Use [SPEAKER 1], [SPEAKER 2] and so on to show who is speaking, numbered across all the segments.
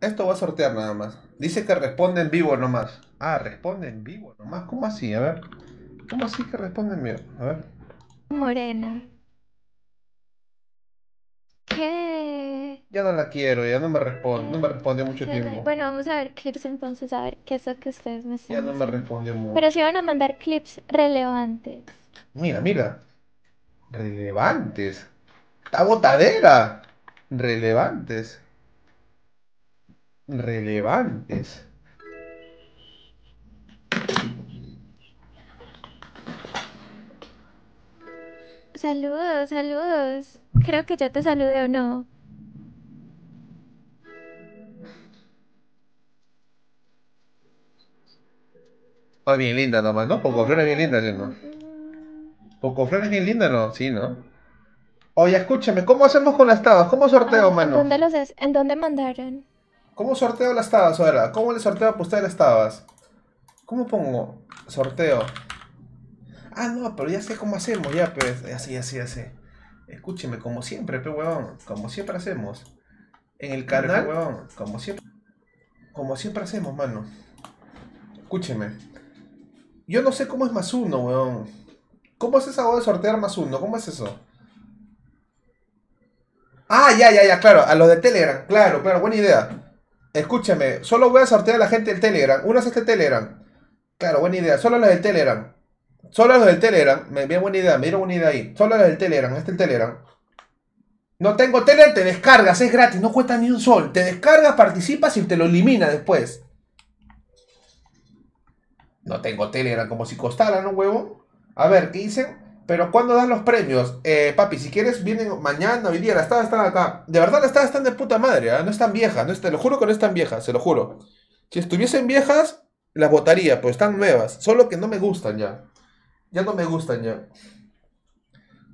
[SPEAKER 1] Esto voy a sortear nada más. Dice que responde en vivo nomás. Ah, responde en vivo nomás. ¿Cómo así? A ver. ¿Cómo así que responde en vivo? A ver.
[SPEAKER 2] Morena. ¿Qué?
[SPEAKER 1] Ya no la quiero, ya no me responde. No me respondió mucho tiempo.
[SPEAKER 2] Bueno, vamos a ver clips entonces, a ver qué es lo que ustedes me
[SPEAKER 1] Ya
[SPEAKER 2] están
[SPEAKER 1] no me
[SPEAKER 2] diciendo.
[SPEAKER 1] respondió mucho.
[SPEAKER 2] Pero sí van a mandar clips relevantes.
[SPEAKER 1] Mira, mira. Relevantes. ¡Está botadera! Relevantes. Relevantes.
[SPEAKER 2] Saludos, saludos. Creo que ya te saludé o no.
[SPEAKER 1] Oh, bien linda nomás, ¿no? Poco Flores bien linda, ¿sí, no? Poco Flores bien linda, ¿no? Sí, ¿no? Oye, escúchame, ¿cómo hacemos con las tabas? ¿Cómo sorteo,
[SPEAKER 2] Ah, ¿En
[SPEAKER 1] mano?
[SPEAKER 2] dónde los es? ¿En dónde mandaron?
[SPEAKER 1] ¿Cómo sorteo las tabas ahora? ¿Cómo le sorteo a usted las tabas? ¿Cómo pongo? Sorteo. Ah, no, pero ya sé cómo hacemos, ya, pues. Ya sé, ya sé, ya sé. Escúcheme, como siempre, pe huevón. Como siempre hacemos. En el canal, huevón. Como siempre. Como siempre hacemos, mano. Escúcheme. Yo no sé cómo es más uno, weón. ¿Cómo es esa de sortear más uno? ¿Cómo es eso? Ah, ya, ya, ya, claro. A los de Telegram. Claro, claro, buena idea. Escúchame, solo voy a sortear a la gente del Telegram. Uno es este Telegram. Claro, buena idea. Solo los del Telegram. Solo los del Telegram. Me bien buena idea, me dieron buena idea ahí. Solo los del Telegram, este es el Telegram. No tengo Telegram, te descargas, es gratis, no cuesta ni un sol. Te descargas, participas y te lo elimina después. No tengo Telegram como si costara, ¿no, huevo? A ver, ¿qué dicen? Pero ¿cuándo dan los premios? Eh, papi, si quieres, vienen mañana, hoy día. Las tabas están acá. De verdad, las tabas están de puta madre, ¿ah? No están viejas. No, te lo juro que no están viejas, se lo juro. Si estuviesen viejas, las botaría, pues están nuevas. Solo que no me gustan ya. Ya no me gustan ya.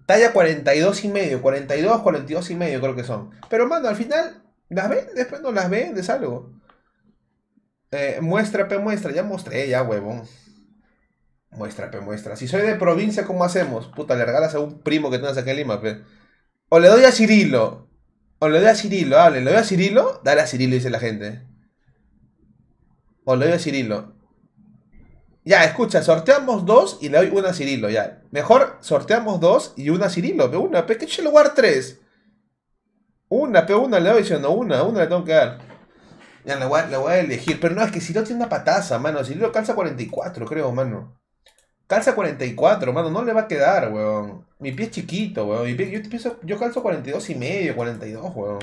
[SPEAKER 1] Talla 42 y medio, 42, 42 y medio creo que son. Pero, mano, al final, las ven, después no las vendes algo. Eh, muestra, pe, muestra. Ya mostré, ya, huevón. Muestra, pe, muestra. Si soy de provincia, ¿cómo hacemos? Puta, le regalas a un primo que tengas acá en Lima, pe. O le doy a Cirilo. O le doy a Cirilo, hable. ¿Le doy a Cirilo? Dale a Cirilo, dice la gente. O le doy a Cirilo. Ya, escucha, sorteamos dos y le doy una a Cirilo, ya. Mejor sorteamos dos y una a Cirilo, pe, una, pe, voy a dar tres. Una, pe, una le doy, no, una, una le tengo que dar. Ya, le voy, a, le voy a elegir. Pero no, es que Cirilo tiene una pataza, mano. Cirilo calza 44, creo, mano. Calza 44, mano. No le va a quedar, weón. Mi pie es chiquito, weón. Pie, yo, pienso, yo calzo 42 y medio, 42, weón.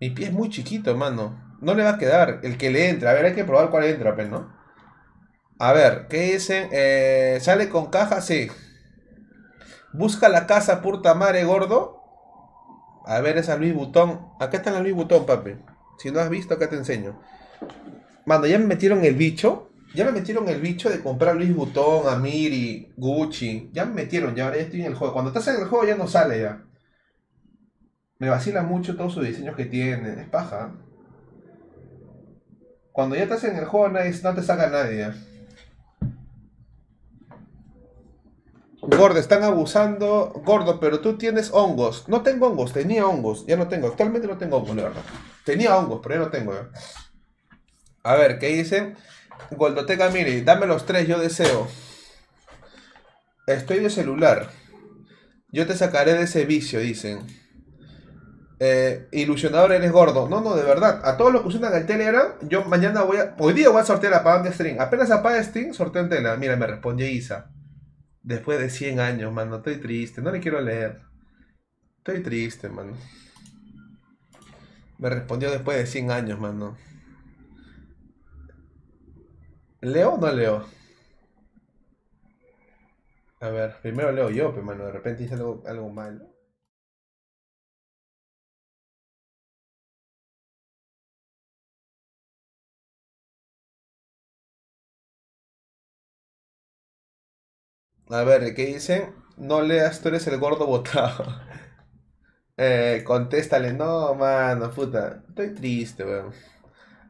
[SPEAKER 1] Mi pie es muy chiquito, mano. No le va a quedar el que le entra. A ver, hay que probar cuál entra, pues, ¿no? A ver, ¿qué dicen? Eh, ¿Sale con caja? Sí. Busca la casa puta madre gordo. A ver, esa Luis Butón. Acá está la Luis Butón, papi. Si no has visto, acá te enseño. Mano, ya me metieron el bicho. Ya me metieron el bicho de comprar Luis Butón, Amiri, Gucci. Ya me metieron, ya ahora ya estoy en el juego. Cuando estás en el juego ya no sale ya. Me vacila mucho todos sus diseños que tiene. Es paja. Cuando ya estás en el juego nadie, no te saca nadie. Gordo, están abusando. Gordo, pero tú tienes hongos. No tengo hongos, tenía hongos. Ya no tengo. Actualmente no tengo hongos, la verdad. Tenía hongos, pero ya no tengo. A ver, ¿qué dicen? Goldoteca, mire, dame los tres, yo deseo. Estoy de celular. Yo te sacaré de ese vicio, dicen. Eh, ilusionador eres gordo. No, no, de verdad. A todos los que usan el Telegram, yo mañana voy a. Hoy día voy a sortear a de Stream. Apenas apaga Stream, sorteo en Telegram. Mira, me respondió Isa. Después de 100 años, mano. Estoy triste. No le quiero leer. Estoy triste, mano. Me respondió después de 100 años, mano. ¿Leo o no leo? A ver, primero leo yo, pero mano, de repente hice algo, algo mal. A ver, ¿qué dicen? No leas, tú eres el gordo botado. Eh, contéstale, no, mano, puta. Estoy triste, weón.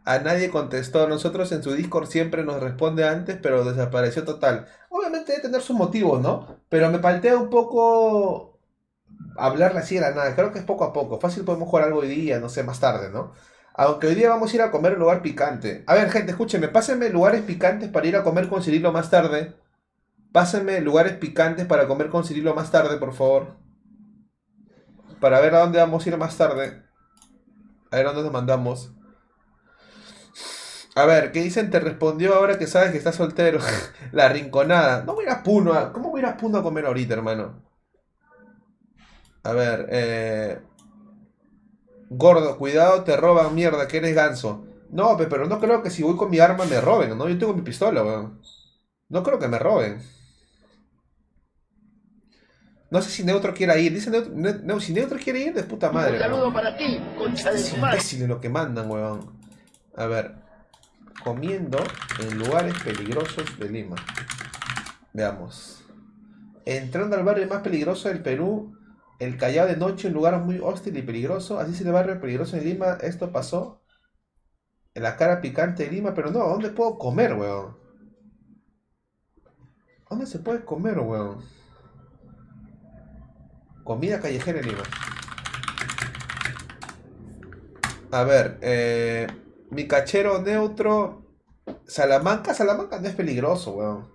[SPEAKER 1] A nadie contestó. Nosotros en su Discord siempre nos responde antes, pero desapareció total. Obviamente debe tener sus motivos, ¿no? Pero me paltea un poco hablarle así de la nada. Creo que es poco a poco. Fácil podemos jugar algo hoy día, no sé, más tarde, ¿no? Aunque hoy día vamos a ir a comer un lugar picante. A ver, gente, escúchenme, pásenme lugares picantes para ir a comer con Cirilo más tarde. Pásenme lugares picantes para comer con Cirilo más tarde, por favor. Para ver a dónde vamos a ir más tarde. A ver a dónde nos mandamos. A ver, ¿qué dicen? Te respondió ahora que sabes que estás soltero. La rinconada. No voy a ir a Puno. a- ¿Cómo voy a ir a Puno a comer ahorita, hermano? A ver, eh... Gordo, cuidado, te roban mierda, que eres ganso. No, pe, pero no creo que si voy con mi arma me roben, ¿no? Yo tengo mi pistola, weón. No creo que me roben. No sé si Neutro quiera ir. Dice Neutro, Ne- si Neutro quiere ir, de puta madre.
[SPEAKER 3] Un saludo
[SPEAKER 1] weón.
[SPEAKER 3] para ti, concha de
[SPEAKER 1] Es
[SPEAKER 3] madre.
[SPEAKER 1] imbéciles lo que mandan, weón. A ver. Comiendo en lugares peligrosos de Lima. Veamos. Entrando al barrio más peligroso del Perú, el Callao de noche, un lugar muy hostil y peligroso. Así es el barrio peligroso de Lima. Esto pasó en la cara picante de Lima, pero no, ¿dónde puedo comer, weón? ¿Dónde se puede comer, weón? Comida callejera en Lima. A ver, eh, mi cachero neutro. Salamanca, Salamanca no es peligroso, weón.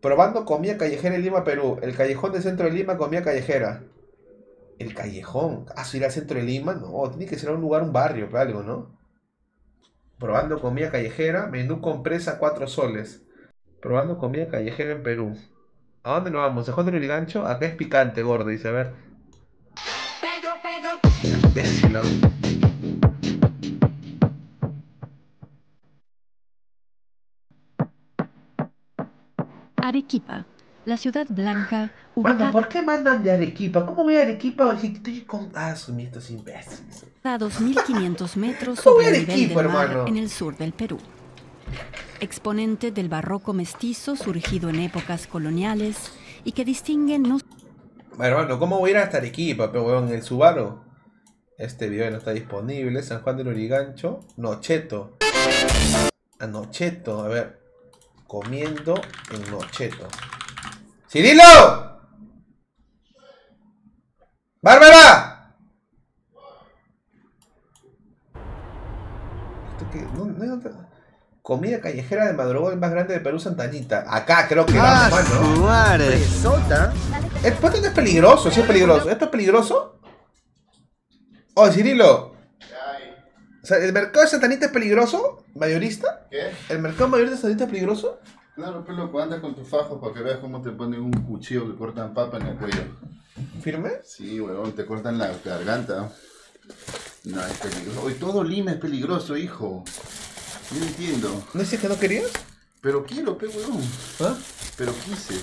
[SPEAKER 1] Probando comida callejera en Lima, Perú. El callejón del centro de Lima, comida callejera. El callejón. Ah, si ir al centro de Lima, no. Tiene que ser un lugar, un barrio, pues, algo, ¿no? Probando comida callejera, menú con presa 4 soles. Probando comida callejera en Perú. ¿A dónde nos vamos? ¿A Juan del Gancho? Acá es picante, gordo, dice, a ver. Imbécil,
[SPEAKER 4] Arequipa, la ciudad blanca, ubicada
[SPEAKER 1] ¿por qué mandan de Arequipa? ¿Cómo voy a Arequipa si estoy con... Ah, son estos imbéciles.
[SPEAKER 4] a 2.500 metros
[SPEAKER 1] ¿Cómo
[SPEAKER 4] sobre el
[SPEAKER 1] Arequipa,
[SPEAKER 4] nivel del mar
[SPEAKER 1] hermano?
[SPEAKER 4] en el sur del Perú. Exponente del barroco mestizo surgido en épocas coloniales y que distingue no
[SPEAKER 1] Bueno, hermano, ¿cómo voy a ir hasta Arequipa, pero weón? El Subaru. Este video no está disponible. San Juan del Urigancho. Nocheto. A Nocheto, a ver. Comiendo en Nocheto. ¡Cirilo! ¡Bárbara! ¿Esto qué? No, no hay otra- Comida callejera de madrugada el más grande de Perú, Santa Anita. Acá creo que
[SPEAKER 5] Ah,
[SPEAKER 1] mano.
[SPEAKER 5] madre. Sota.
[SPEAKER 1] Esto no es peligroso, sí es peligroso. ¿Esto es peligroso? Oh, Cirilo. O sea, ¿el mercado de Santanita es peligroso? ¿Mayorista?
[SPEAKER 6] ¿Qué?
[SPEAKER 1] ¿El mercado mayorista de Santanita es peligroso?
[SPEAKER 6] Claro, pues loco, anda con tu fajo para que veas cómo te ponen un cuchillo que cortan papa en el cuello.
[SPEAKER 1] ¿Firme?
[SPEAKER 6] Sí, huevón, te cortan la garganta. No, es peligroso. Hoy todo Lima es peligroso, hijo. No entiendo.
[SPEAKER 1] ¿No dices que no querías?
[SPEAKER 6] Pero quiero, pe, huevón.
[SPEAKER 1] ¿Ah?
[SPEAKER 6] Pero quise.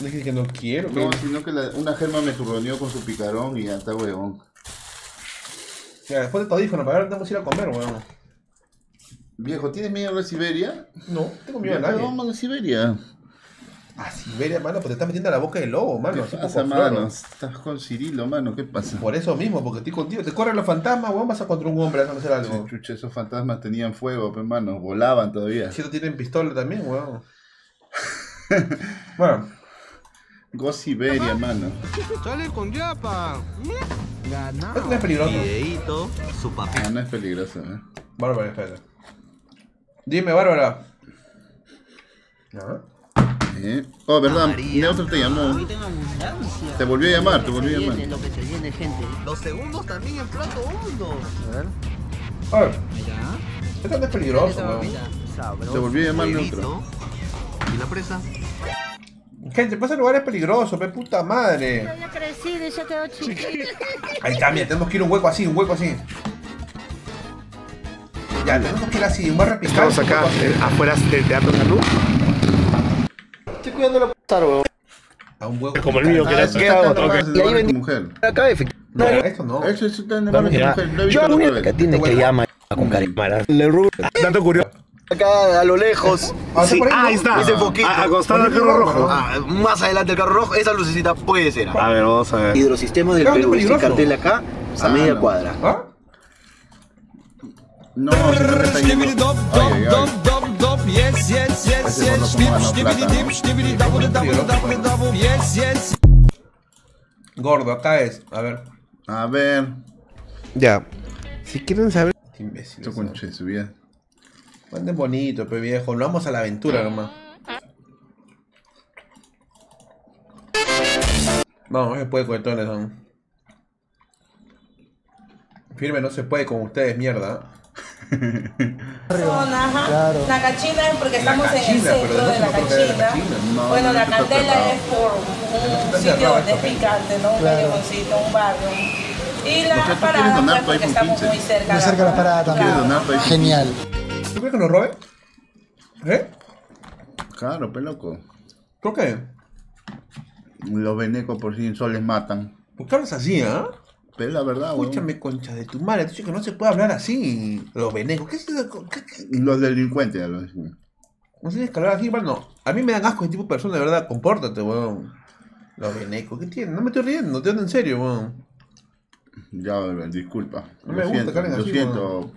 [SPEAKER 1] No dices que no quiero.
[SPEAKER 6] No, sino que la- una germa me turroneó con su picarón y ya está, huevón.
[SPEAKER 1] Ya, después de todo dijo, no, para ahora tenemos que ir a comer, weón.
[SPEAKER 6] Viejo, ¿tienes miedo a la Siberia?
[SPEAKER 1] No, tengo miedo a nadie.
[SPEAKER 6] Vamos a Siberia.
[SPEAKER 1] Ah, Siberia, mano, pues te estás metiendo a la boca del lobo, mano.
[SPEAKER 6] ¿Qué
[SPEAKER 1] así
[SPEAKER 6] pasa,
[SPEAKER 1] floro.
[SPEAKER 6] mano? Estás con Cirilo, mano. ¿Qué pasa?
[SPEAKER 1] Por eso mismo, porque estoy contigo. Te corren los fantasmas, weón, vas a contra un hombre, vas a hacer algo.
[SPEAKER 6] Chucha, esos fantasmas tenían fuego, pe, mano. Volaban todavía.
[SPEAKER 1] Si estos tienen pistola también, weón. bueno,
[SPEAKER 6] Go Siberia, mano.
[SPEAKER 5] Sale con Yapa. Ganado.
[SPEAKER 1] esto no es peligroso.
[SPEAKER 5] Videíto, su papel.
[SPEAKER 6] Ah, no es peligroso, ¿eh?
[SPEAKER 1] Bárbara, espera. Dime, Bárbara.
[SPEAKER 6] ¿Eh? Oh, verdad, Neutro te llamó.
[SPEAKER 5] tengo abundancia.
[SPEAKER 6] Te volvió a llamar, te volvió a llamar.
[SPEAKER 5] Lo que se viene, gente. Los segundos también en plato hondo. A ver.
[SPEAKER 1] A ver,
[SPEAKER 5] Mira.
[SPEAKER 1] esto no es peligroso, weón.
[SPEAKER 6] Te volvió a llamar neutro.
[SPEAKER 5] ¿Y la presa?
[SPEAKER 1] Gente, pasa en lugares peligrosos, pe puta madre.
[SPEAKER 2] había crecido y se quedó chiquito.
[SPEAKER 1] Ahí está, mira, tenemos que ir a un hueco así, un hueco así. Ya, tenemos que ir así, un barrio picante.
[SPEAKER 7] Estamos acá
[SPEAKER 1] así.
[SPEAKER 7] eh, afuera del Teatro Salud.
[SPEAKER 5] Estoy cuidando la pasar, weón.
[SPEAKER 1] A un hueco
[SPEAKER 7] Como el mío, que era
[SPEAKER 6] bar de la tu mujer.
[SPEAKER 5] Acá, efectivamente.
[SPEAKER 1] No, esto no.
[SPEAKER 6] Eso, eso está en el bar de mujer. Lo he
[SPEAKER 5] Yo
[SPEAKER 6] visto
[SPEAKER 5] la
[SPEAKER 6] otra
[SPEAKER 5] única que tiene que
[SPEAKER 1] Bueno.
[SPEAKER 5] llama con
[SPEAKER 7] Cámara.
[SPEAKER 5] Le rubro.
[SPEAKER 7] Dato curioso.
[SPEAKER 5] Acá a lo lejos.
[SPEAKER 1] Ah,
[SPEAKER 7] Sí,
[SPEAKER 1] por ahí,
[SPEAKER 7] ah, ahí está.
[SPEAKER 5] Ese foquito.
[SPEAKER 7] A- Acostado al carro rojo.
[SPEAKER 5] Ah, más adelante el carro rojo, esa lucecita puede ser.
[SPEAKER 7] A ver, vamos a ver.
[SPEAKER 5] Hidrosistema del Perú,
[SPEAKER 1] es
[SPEAKER 5] este
[SPEAKER 1] peligroso.
[SPEAKER 5] cartel acá, a
[SPEAKER 6] Ah,
[SPEAKER 5] media
[SPEAKER 6] no.
[SPEAKER 5] cuadra.
[SPEAKER 1] ¿Ah?
[SPEAKER 6] No, si no me está yendo. Ay, ay, ay. Ese gordo
[SPEAKER 1] acá es. A ver.
[SPEAKER 6] A ver.
[SPEAKER 7] Ya. Si quieren saber.
[SPEAKER 1] imbéciles.
[SPEAKER 6] Esto con che, su vida.
[SPEAKER 1] Manden bonito, pe viejo. Nos vamos a la aventura nomás. Vamos, no se puede cuetones son. Firme no se puede con ustedes, mierda.
[SPEAKER 3] zona, ajá. La cachina es porque estamos en el centro
[SPEAKER 1] no
[SPEAKER 3] de la
[SPEAKER 1] de
[SPEAKER 3] cachina.
[SPEAKER 6] No,
[SPEAKER 3] Bueno,
[SPEAKER 6] no
[SPEAKER 3] la candela es por un sitio
[SPEAKER 1] cerrado
[SPEAKER 3] donde es
[SPEAKER 1] esto,
[SPEAKER 3] picante, ¿no? Un callejoncito, un barrio. Y la
[SPEAKER 6] O sea, ¿tú quieres
[SPEAKER 3] parada, pues, porque estamos
[SPEAKER 6] 15?
[SPEAKER 3] muy cerca.
[SPEAKER 8] Muy cerca de la parada también.
[SPEAKER 6] ¿Quieres donar para
[SPEAKER 8] Genial.
[SPEAKER 1] ¿Tú crees que nos roben? ¿Eh?
[SPEAKER 6] Claro, pe loco.
[SPEAKER 1] ¿Por qué?
[SPEAKER 6] Los venecos por 100 soles matan.
[SPEAKER 1] ¿Por qué hablas así, ah?
[SPEAKER 6] Pero es la verdad.
[SPEAKER 1] Escúchame, concha de tu madre. Dicho que no se puede hablar así. Los venecos. ¿Qué es eso? ¿Qué- qué-
[SPEAKER 6] Los delincuentes, ya lo decimos.
[SPEAKER 1] No tienes que hablar así, hermano. A mí me dan asco este tipo de personas, de verdad. Compórtate, weón. Los venecos. ¿Qué tienen? No me estoy riendo, te ando en serio, weón.
[SPEAKER 6] Ya, disculpa.
[SPEAKER 1] No
[SPEAKER 6] lo
[SPEAKER 1] me gusta
[SPEAKER 6] siento, lo
[SPEAKER 1] así,
[SPEAKER 6] siento.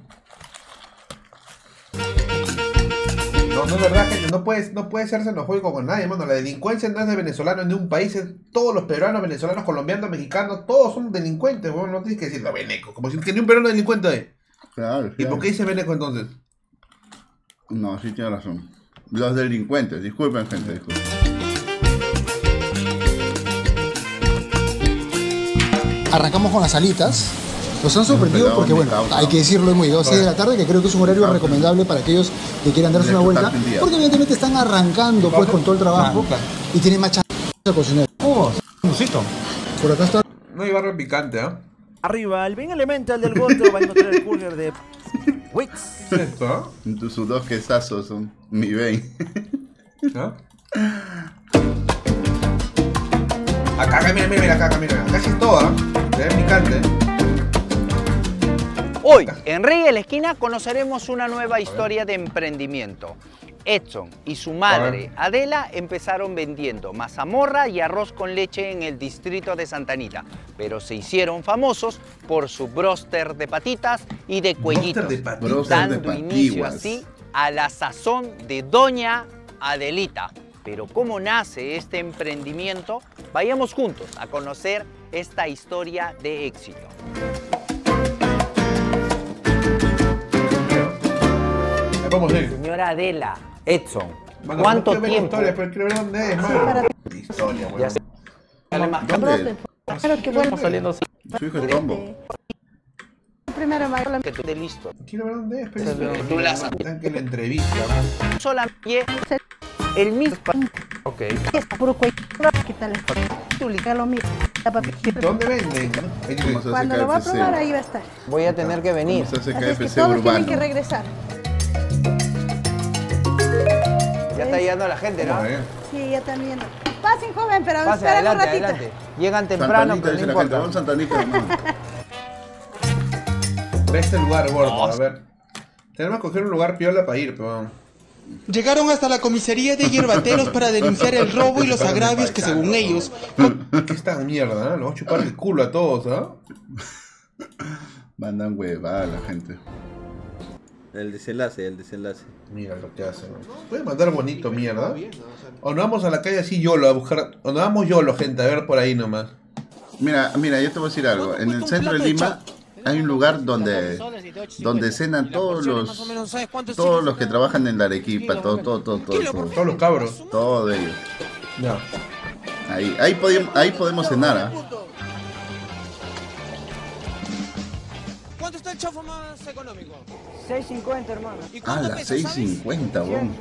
[SPEAKER 1] No, no es verdad, gente. No puedes, no puedes ser xenofóbico con nadie, hermano. La delincuencia no es de venezolanos de un país. es- todos los peruanos, venezolanos, colombianos, mexicanos, todos son delincuentes, weón. No tienes que decir los venecos. Como si que ni un peruano es delincuente hay.
[SPEAKER 6] Claro,
[SPEAKER 1] ¿Y por qué dice veneco entonces?
[SPEAKER 6] No, sí tiene razón. Los delincuentes, disculpen, gente, disculpen.
[SPEAKER 8] Arrancamos con las alitas. Nos han sorprendido porque, bueno,
[SPEAKER 6] causa.
[SPEAKER 8] hay que decirlo, hemos llegado a 6 de la tarde, que creo que es un horario recomendable para aquellos que quieran darse una vuelta. Porque evidentemente están arrancando pues con todo el trabajo y tienen más chance de cocinar. Por acá está
[SPEAKER 1] No hay barrio picante, ¿ah?
[SPEAKER 9] Arriba, el bien elemental del Goto va a encontrar el courier de Wix.
[SPEAKER 1] ¿Qué es esto, ah?
[SPEAKER 6] Tus- Sus dos quesazos son mi ven.
[SPEAKER 1] ¿Ah? Acá, acá, mira, mira, mira, acá, acá, mira. Acá sí es todo, ¿ah? Se ve picante.
[SPEAKER 10] Hoy, en Rey de la Esquina, conoceremos una nueva historia de emprendimiento. Edson y su madre, Adela, empezaron vendiendo mazamorra y arroz con leche en el distrito de Santa Anita, pero se hicieron famosos por su bróster de patitas y de cuellitos,
[SPEAKER 1] de
[SPEAKER 10] dando inicio así a la sazón de Doña Adelita. Pero ¿cómo nace este emprendimiento? Vayamos juntos a conocer esta historia de éxito.
[SPEAKER 1] Vamos a ir.
[SPEAKER 10] Señora Adela, Edson,
[SPEAKER 1] Mano,
[SPEAKER 10] ¿cuánto
[SPEAKER 1] no
[SPEAKER 10] tiempo?
[SPEAKER 1] Historia, pero quiero ver dónde es, mano. Historia, weón.
[SPEAKER 10] Ya sé. Dale más
[SPEAKER 6] ¿Dónde?
[SPEAKER 2] Claro que bueno.
[SPEAKER 10] saliendo así
[SPEAKER 6] Su hijo es combo.
[SPEAKER 2] Primero, Mario.
[SPEAKER 10] que tú estés listo.
[SPEAKER 1] Quiero ver dónde es, pero
[SPEAKER 10] Tú la sabes.
[SPEAKER 1] Están que la entrevista.
[SPEAKER 10] Solamente el mismo. Ok.
[SPEAKER 2] Está puro cuello. ¿Qué tal? Tú le lo mismo. La papi-
[SPEAKER 1] ¿Dónde venden? Ahí dice,
[SPEAKER 6] ¿Cómo se hace
[SPEAKER 2] Cuando lo va a probar, ahí va a estar.
[SPEAKER 10] Voy a tener que venir.
[SPEAKER 6] ¿Cómo se hace
[SPEAKER 2] Así es que
[SPEAKER 6] KFC
[SPEAKER 2] todos tienen que
[SPEAKER 6] urbano?
[SPEAKER 2] regresar.
[SPEAKER 10] Ya está llegando la gente, ¿no?
[SPEAKER 2] Sí, ya están viendo. Pasen, joven, pero
[SPEAKER 10] Pase,
[SPEAKER 2] esperen un
[SPEAKER 10] adelante,
[SPEAKER 2] ratito.
[SPEAKER 10] adelante. Llegan temprano,
[SPEAKER 6] Santanita,
[SPEAKER 10] pero no
[SPEAKER 6] la
[SPEAKER 10] importa.
[SPEAKER 6] Vamos Santanita, hermano.
[SPEAKER 1] Ve este lugar, gordo. A ver. Tenemos que coger un lugar piola para ir, pero.
[SPEAKER 11] Llegaron hasta la comisaría de hierbateros para denunciar el robo y los agravios que según ellos
[SPEAKER 1] ¿Qué esta mierda? ¿eh? Los voy a chupar el culo a todos, ¿ah?
[SPEAKER 6] Mandan huevada la gente.
[SPEAKER 5] El desenlace, el desenlace.
[SPEAKER 1] Mira lo que hacen. ¿no? ¿Puedes mandar bonito, mierda? O nos vamos a la calle así YOLO a buscar. O nos vamos YOLO, gente, a ver por ahí nomás.
[SPEAKER 6] Mira, mira, yo te voy a decir algo. En el centro de Lima hay un lugar donde donde cenan todos los todos los que trabajan en la Arequipa, todo, todo, todo, todo, todo,
[SPEAKER 1] Todos los cabros.
[SPEAKER 6] todos ellos.
[SPEAKER 1] Ya.
[SPEAKER 6] Ahí, ahí podemos, ahí podemos cenar, ¿ah?
[SPEAKER 11] ¿Cuánto está el chofo más económico?
[SPEAKER 10] 6.50, hermano.
[SPEAKER 11] ¿Y
[SPEAKER 6] Ah,
[SPEAKER 11] cuánto
[SPEAKER 6] las
[SPEAKER 11] pesa,
[SPEAKER 6] 6.50, weón.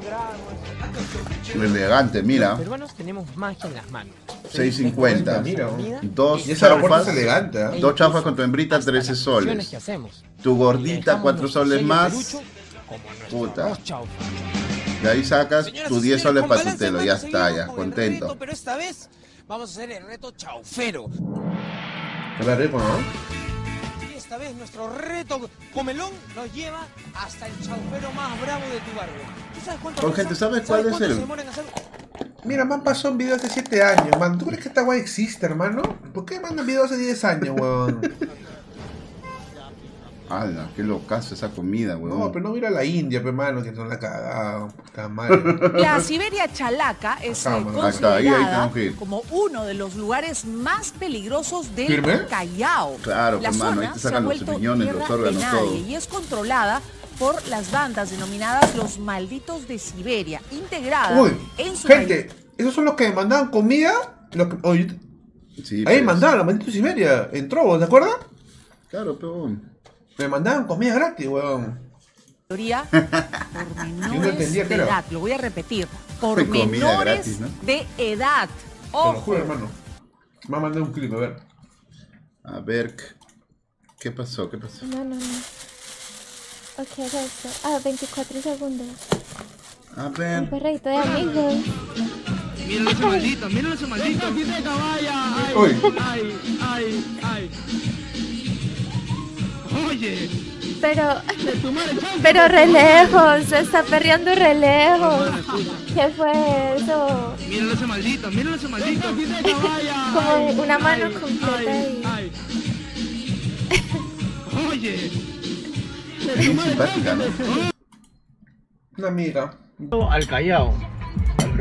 [SPEAKER 6] Elegante, mira.
[SPEAKER 11] Peruanos tenemos magia en las manos.
[SPEAKER 6] 6.50.
[SPEAKER 1] Mira.
[SPEAKER 6] Dos
[SPEAKER 1] Y
[SPEAKER 6] chafas,
[SPEAKER 1] elegante, ¿ah?
[SPEAKER 6] dos chafas con tu hembrita, 13 soles. Tu gordita, 4 soles más. Puta. De ahí sacas tus 10 soles para tu telo, ya está, ya, contento.
[SPEAKER 11] Pero esta vez vamos a hacer el reto chaufero.
[SPEAKER 1] Qué rico, ¿no?
[SPEAKER 11] Esta vez nuestro reto comelón nos lleva hasta el chaufero más bravo de tu barrio. ¿Tú sabes cuánto
[SPEAKER 6] Con
[SPEAKER 11] pesa?
[SPEAKER 6] gente, ¿sabes cuál es el-
[SPEAKER 11] hacer?
[SPEAKER 1] Mira, man, pasó un video hace 7 años, man. ¿Tú crees que esta guay existe, hermano? ¿Por qué mandan video hace 10 años, weón?
[SPEAKER 6] ¡Hala! ¡Qué locazo esa comida, weón!
[SPEAKER 1] No, pero no mira a la India, pe, mano, que son la cagada. Puta madre.
[SPEAKER 12] La Siberia Chalaca es
[SPEAKER 1] Acá,
[SPEAKER 12] eh,
[SPEAKER 1] mano.
[SPEAKER 6] Ahí está, ahí- ahí
[SPEAKER 12] considerada
[SPEAKER 6] tenemos que ir.
[SPEAKER 12] como uno de los lugares más peligrosos del
[SPEAKER 6] ¿Firme?
[SPEAKER 12] Callao.
[SPEAKER 6] Claro,
[SPEAKER 12] la
[SPEAKER 6] hermano, ahí
[SPEAKER 12] zona
[SPEAKER 6] te
[SPEAKER 12] se ha
[SPEAKER 6] sacan los
[SPEAKER 12] vuelto
[SPEAKER 6] riñones, los
[SPEAKER 12] tierra de
[SPEAKER 6] órganos,
[SPEAKER 12] nadie
[SPEAKER 6] todo.
[SPEAKER 12] y es controlada por las bandas denominadas los malditos de Siberia, integradas
[SPEAKER 1] Uy,
[SPEAKER 12] en su
[SPEAKER 1] gente, esos son los que mandaban comida. Los que, oye,
[SPEAKER 6] Sí,
[SPEAKER 1] ahí
[SPEAKER 6] pues.
[SPEAKER 1] mandaban, los malditos Siberia. Entró, ¿te acuerdas?
[SPEAKER 6] Claro, pero.
[SPEAKER 1] Me mandaban comida gratis, weón.
[SPEAKER 12] por menores de edad. Lo voy a repetir. Por
[SPEAKER 1] Comida
[SPEAKER 12] menores
[SPEAKER 1] gratis, ¿no?
[SPEAKER 12] de edad.
[SPEAKER 1] Te lo
[SPEAKER 12] Ojo.
[SPEAKER 1] juro, hermano. Me va a mandar un clip, a ver.
[SPEAKER 6] A ver. ¿Qué pasó? ¿Qué pasó?
[SPEAKER 2] No, no, no. Ok, es esto. Ah, 24 segundos.
[SPEAKER 6] A
[SPEAKER 2] Un
[SPEAKER 6] ver.
[SPEAKER 2] perrito de amigos.
[SPEAKER 5] Míralo ese maldito, míralo ese maldito. Ay, ay, ay, ay. Oye.
[SPEAKER 2] Pero, pero re lejos, se está perreando re lejos. ¿Qué fue eso?
[SPEAKER 5] Míralo ese maldito, míralo ese maldito.
[SPEAKER 2] Como una mano completa ahí.
[SPEAKER 5] Oye.
[SPEAKER 6] Simpática, ¿no?
[SPEAKER 1] Una amiga.
[SPEAKER 8] Al Callao.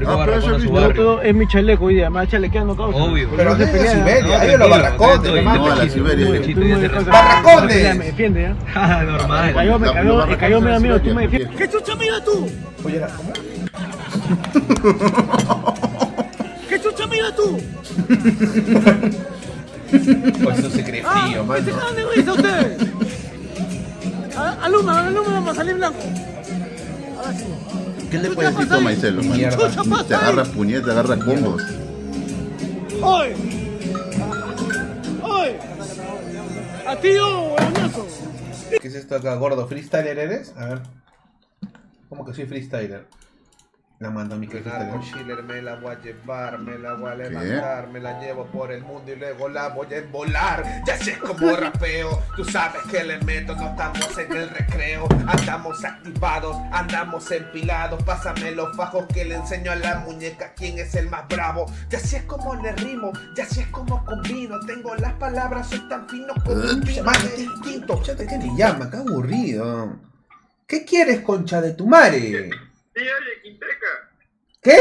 [SPEAKER 6] Ah, pero eso es mi
[SPEAKER 8] Yo todo es mi chaleco hoy día, me va chalequeando causa.
[SPEAKER 7] Obvio.
[SPEAKER 1] Pero
[SPEAKER 8] no se
[SPEAKER 1] es de
[SPEAKER 8] pelea.
[SPEAKER 1] Siberia, ahí de los barracones.
[SPEAKER 6] No, a la Siberia.
[SPEAKER 1] ¡Barracones!
[SPEAKER 8] Me defiende, ¿ya?
[SPEAKER 7] Normal.
[SPEAKER 8] Me cayó, me
[SPEAKER 6] La-
[SPEAKER 8] cayó, me amigo, tú me defiendes.
[SPEAKER 11] ¿Qué chucha mira tú?
[SPEAKER 1] Oye, era- ¿cómo?
[SPEAKER 11] ¿Qué chucha mira tú?
[SPEAKER 1] Pues eso se cree frío,
[SPEAKER 11] ¿Qué
[SPEAKER 1] mano.
[SPEAKER 11] se cagan de risa ustedes? Ah, Alumna, alumna, para salir blanco. Ahora sí.
[SPEAKER 6] ¿Qué le puedes decir a Maicelo. Te agarra puñet, te agarra combos.
[SPEAKER 11] ¡Oy! ¡Oy! ¡A ti, oh, huevonazo!
[SPEAKER 1] ¿Qué es esto acá, gordo? ¿Freestyler eres? A ver. ¿Cómo que soy freestyler? La mando a mi
[SPEAKER 13] Narco Schiller me la voy a llevar, me la voy a levantar, me la llevo por el mundo y luego la voy a embolar. Ya sé como rapeo, tú sabes que le meto, no estamos en el recreo, andamos activados, andamos empilados. Pásame los fajos que le enseño a la muñeca quién es el más bravo. Ya sé es como le rimo, ya sé es como combino, tengo las palabras, soy tan fino como un distinto.
[SPEAKER 1] te te llama, qué aburrido. ¿Qué quieres, concha de tu madre?
[SPEAKER 14] Sí, oye, Quinteca.
[SPEAKER 1] ¿Qué?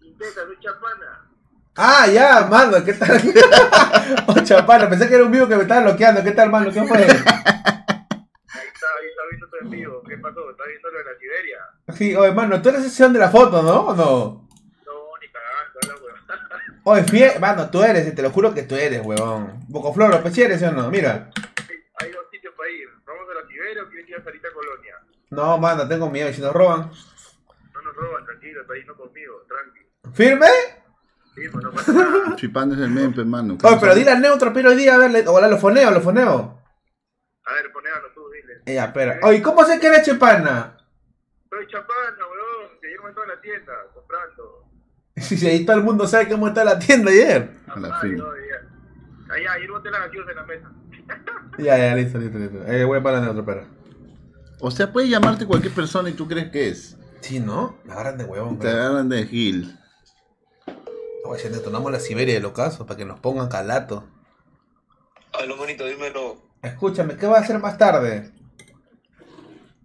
[SPEAKER 14] Quinteca, soy chapana.
[SPEAKER 1] Ah, ya, mano, ¿qué tal? oh, chapana, pensé que era un vivo que me estaba bloqueando. ¿Qué tal, mano? ¿Qué fue?
[SPEAKER 14] Ahí está, ahí está viendo todo en vivo. ¿Qué pasó? ¿Estás viendo lo de la Siberia?
[SPEAKER 1] Sí, oye, mano, tú eres el sesión de la foto, ¿no? ¿O no?
[SPEAKER 14] No, ni cagando, la weón.
[SPEAKER 1] Oye, fiel, mano, tú eres, te lo juro que tú eres, huevón. Bocofloro, pues si eres o no, mira.
[SPEAKER 14] Hay dos sitios para ir. ¿Vamos a la Siberia o quieres ir a Sarita Colonia?
[SPEAKER 1] No, mano, tengo miedo, y si nos roban.
[SPEAKER 14] No nos roban, tranquilo, está yendo conmigo, tranqui.
[SPEAKER 1] ¿Firme?
[SPEAKER 14] Sí, pues no pasa nada.
[SPEAKER 6] Chipando es el mempe, mano.
[SPEAKER 1] Oye, pero dile al neutro, pero hoy día, a ver, le- o lo foneo, lo foneo.
[SPEAKER 14] A ver, ponéalo tú, dile.
[SPEAKER 1] Eh, Ya, espera. Oye, ¿cómo sé que eres chepana?
[SPEAKER 14] Soy chapana, weón. Que ayer me estaba en la tienda comprando.
[SPEAKER 1] Si si ahí todo el mundo sabe cómo está la tienda ayer.
[SPEAKER 6] A la
[SPEAKER 14] Ay,
[SPEAKER 6] fin.
[SPEAKER 14] no, ya. Allá, ayer boté las gaseosas en la mesa.
[SPEAKER 1] Ya, ya, listo, listo, listo. Eh, voy para el neutro, espera.
[SPEAKER 6] O sea, puede llamarte cualquier persona y tú crees que es.
[SPEAKER 1] Sí, ¿no? Me agarran de huevón.
[SPEAKER 6] Te agarran de Gil.
[SPEAKER 1] Oye, si detonamos la Siberia de los casos para que nos pongan calato.
[SPEAKER 15] Aló, monito, dímelo.
[SPEAKER 1] Escúchame, ¿qué vas a hacer más tarde?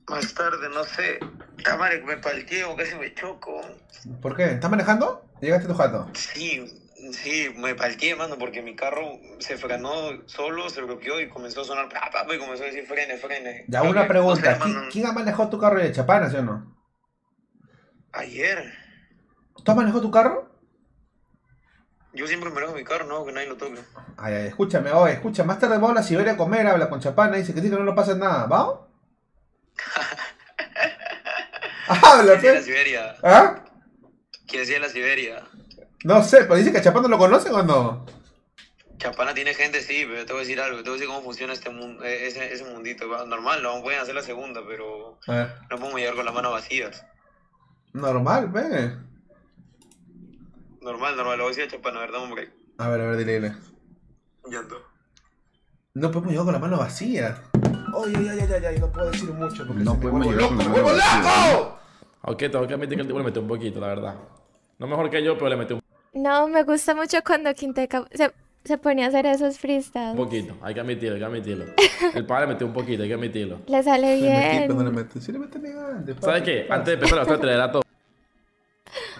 [SPEAKER 15] Más tarde, no sé. Cámara, me palqueo, casi me choco.
[SPEAKER 1] ¿Por qué? ¿Estás manejando? ¿Llegaste a tu jato?
[SPEAKER 15] Sí, sí, me palqué, mano, porque mi carro se frenó solo, se bloqueó y comenzó a sonar pa, y comenzó a decir frene, frene.
[SPEAKER 1] Ya, una pregunta.
[SPEAKER 15] no sé,
[SPEAKER 1] ¿Quién, ha manejado tu carro de Chapana, sí o no?
[SPEAKER 15] Ayer.
[SPEAKER 1] ¿Tú has manejado tu carro?
[SPEAKER 15] Yo siempre me dejo mi carro, no, que nadie lo toque.
[SPEAKER 1] Ay, ay, escúchame, oye, escucha, más tarde vamos a la Siberia a comer, habla con Chapana, dice que sí, que no le pasa nada, ¿vamos? Habla,
[SPEAKER 15] ¿Quién decía la
[SPEAKER 1] pues.
[SPEAKER 15] Siberia?
[SPEAKER 1] ¿Ah?
[SPEAKER 15] ¿Quién decía la Siberia?
[SPEAKER 1] No sé, pero dice que a Chapana lo conocen o no.
[SPEAKER 15] Chapana tiene gente, sí, pero te voy a decir algo, te voy a decir cómo funciona este mundo, ese, ese mundito. Normal, no pueden hacer la segunda, pero no podemos llegar con las manos vacías.
[SPEAKER 1] normal, ve.
[SPEAKER 15] Normal, normal, lo voy a decir a Chapana, a ver, dame un break.
[SPEAKER 1] A ver, a ver, dile, dile.
[SPEAKER 15] Llanto.
[SPEAKER 1] No podemos llegar con la mano vacía. Oye, ay, ay, ay, ay, no puedo decir mucho porque
[SPEAKER 6] No
[SPEAKER 1] si me
[SPEAKER 6] podemos
[SPEAKER 1] vuelvo
[SPEAKER 6] llegar con
[SPEAKER 1] loco,
[SPEAKER 6] la
[SPEAKER 1] me vuelvo loco.
[SPEAKER 16] Aunque tengo que admitir que el tipo le metió un poquito, la verdad. No mejor que yo, pero le metió un
[SPEAKER 2] No, me gusta mucho cuando Quinteca se, se ponía a hacer esos
[SPEAKER 16] Un
[SPEAKER 2] freestyles.
[SPEAKER 16] poquito, hay que admitirlo, hay que admitirlo. El padre metió un poquito, hay que admitirlo.
[SPEAKER 2] Le sale
[SPEAKER 1] Le metí,
[SPEAKER 2] bien.
[SPEAKER 1] pero no le metí. Sí le mete elegante. papi,
[SPEAKER 16] ¿Sabes qué?
[SPEAKER 1] pasa?
[SPEAKER 16] Antes de empezar a bastante le da todo.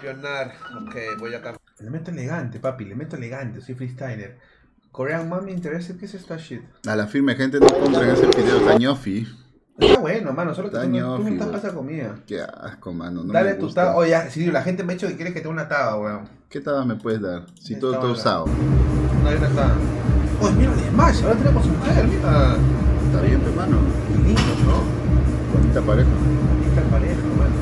[SPEAKER 13] Campeonar. Ok, voy a cambiar.
[SPEAKER 1] Le meto elegante, papi, le meto elegante, soy freestyler. Korean Mami Interested, ¿qué es esta shit?
[SPEAKER 6] A la firme gente no compren ese video tañofi.
[SPEAKER 1] Está bueno, mano, solo que tú tú no estás esa comida.
[SPEAKER 6] Qué asco, mano. No
[SPEAKER 1] Dale
[SPEAKER 6] me
[SPEAKER 1] tu
[SPEAKER 6] gusta.
[SPEAKER 1] taba. Oye, si la gente me ha dicho que quiere que te una taba, weón.
[SPEAKER 6] ¿Qué taba me puedes dar? Si todo está usado.
[SPEAKER 1] No hay una taba. Oye, mira, de Smash, ahora tenemos mujer, mira.
[SPEAKER 6] Está bien, hermano.
[SPEAKER 1] Lindo, ¿no?
[SPEAKER 6] Bonita pareja.
[SPEAKER 1] Esta pareja, mano.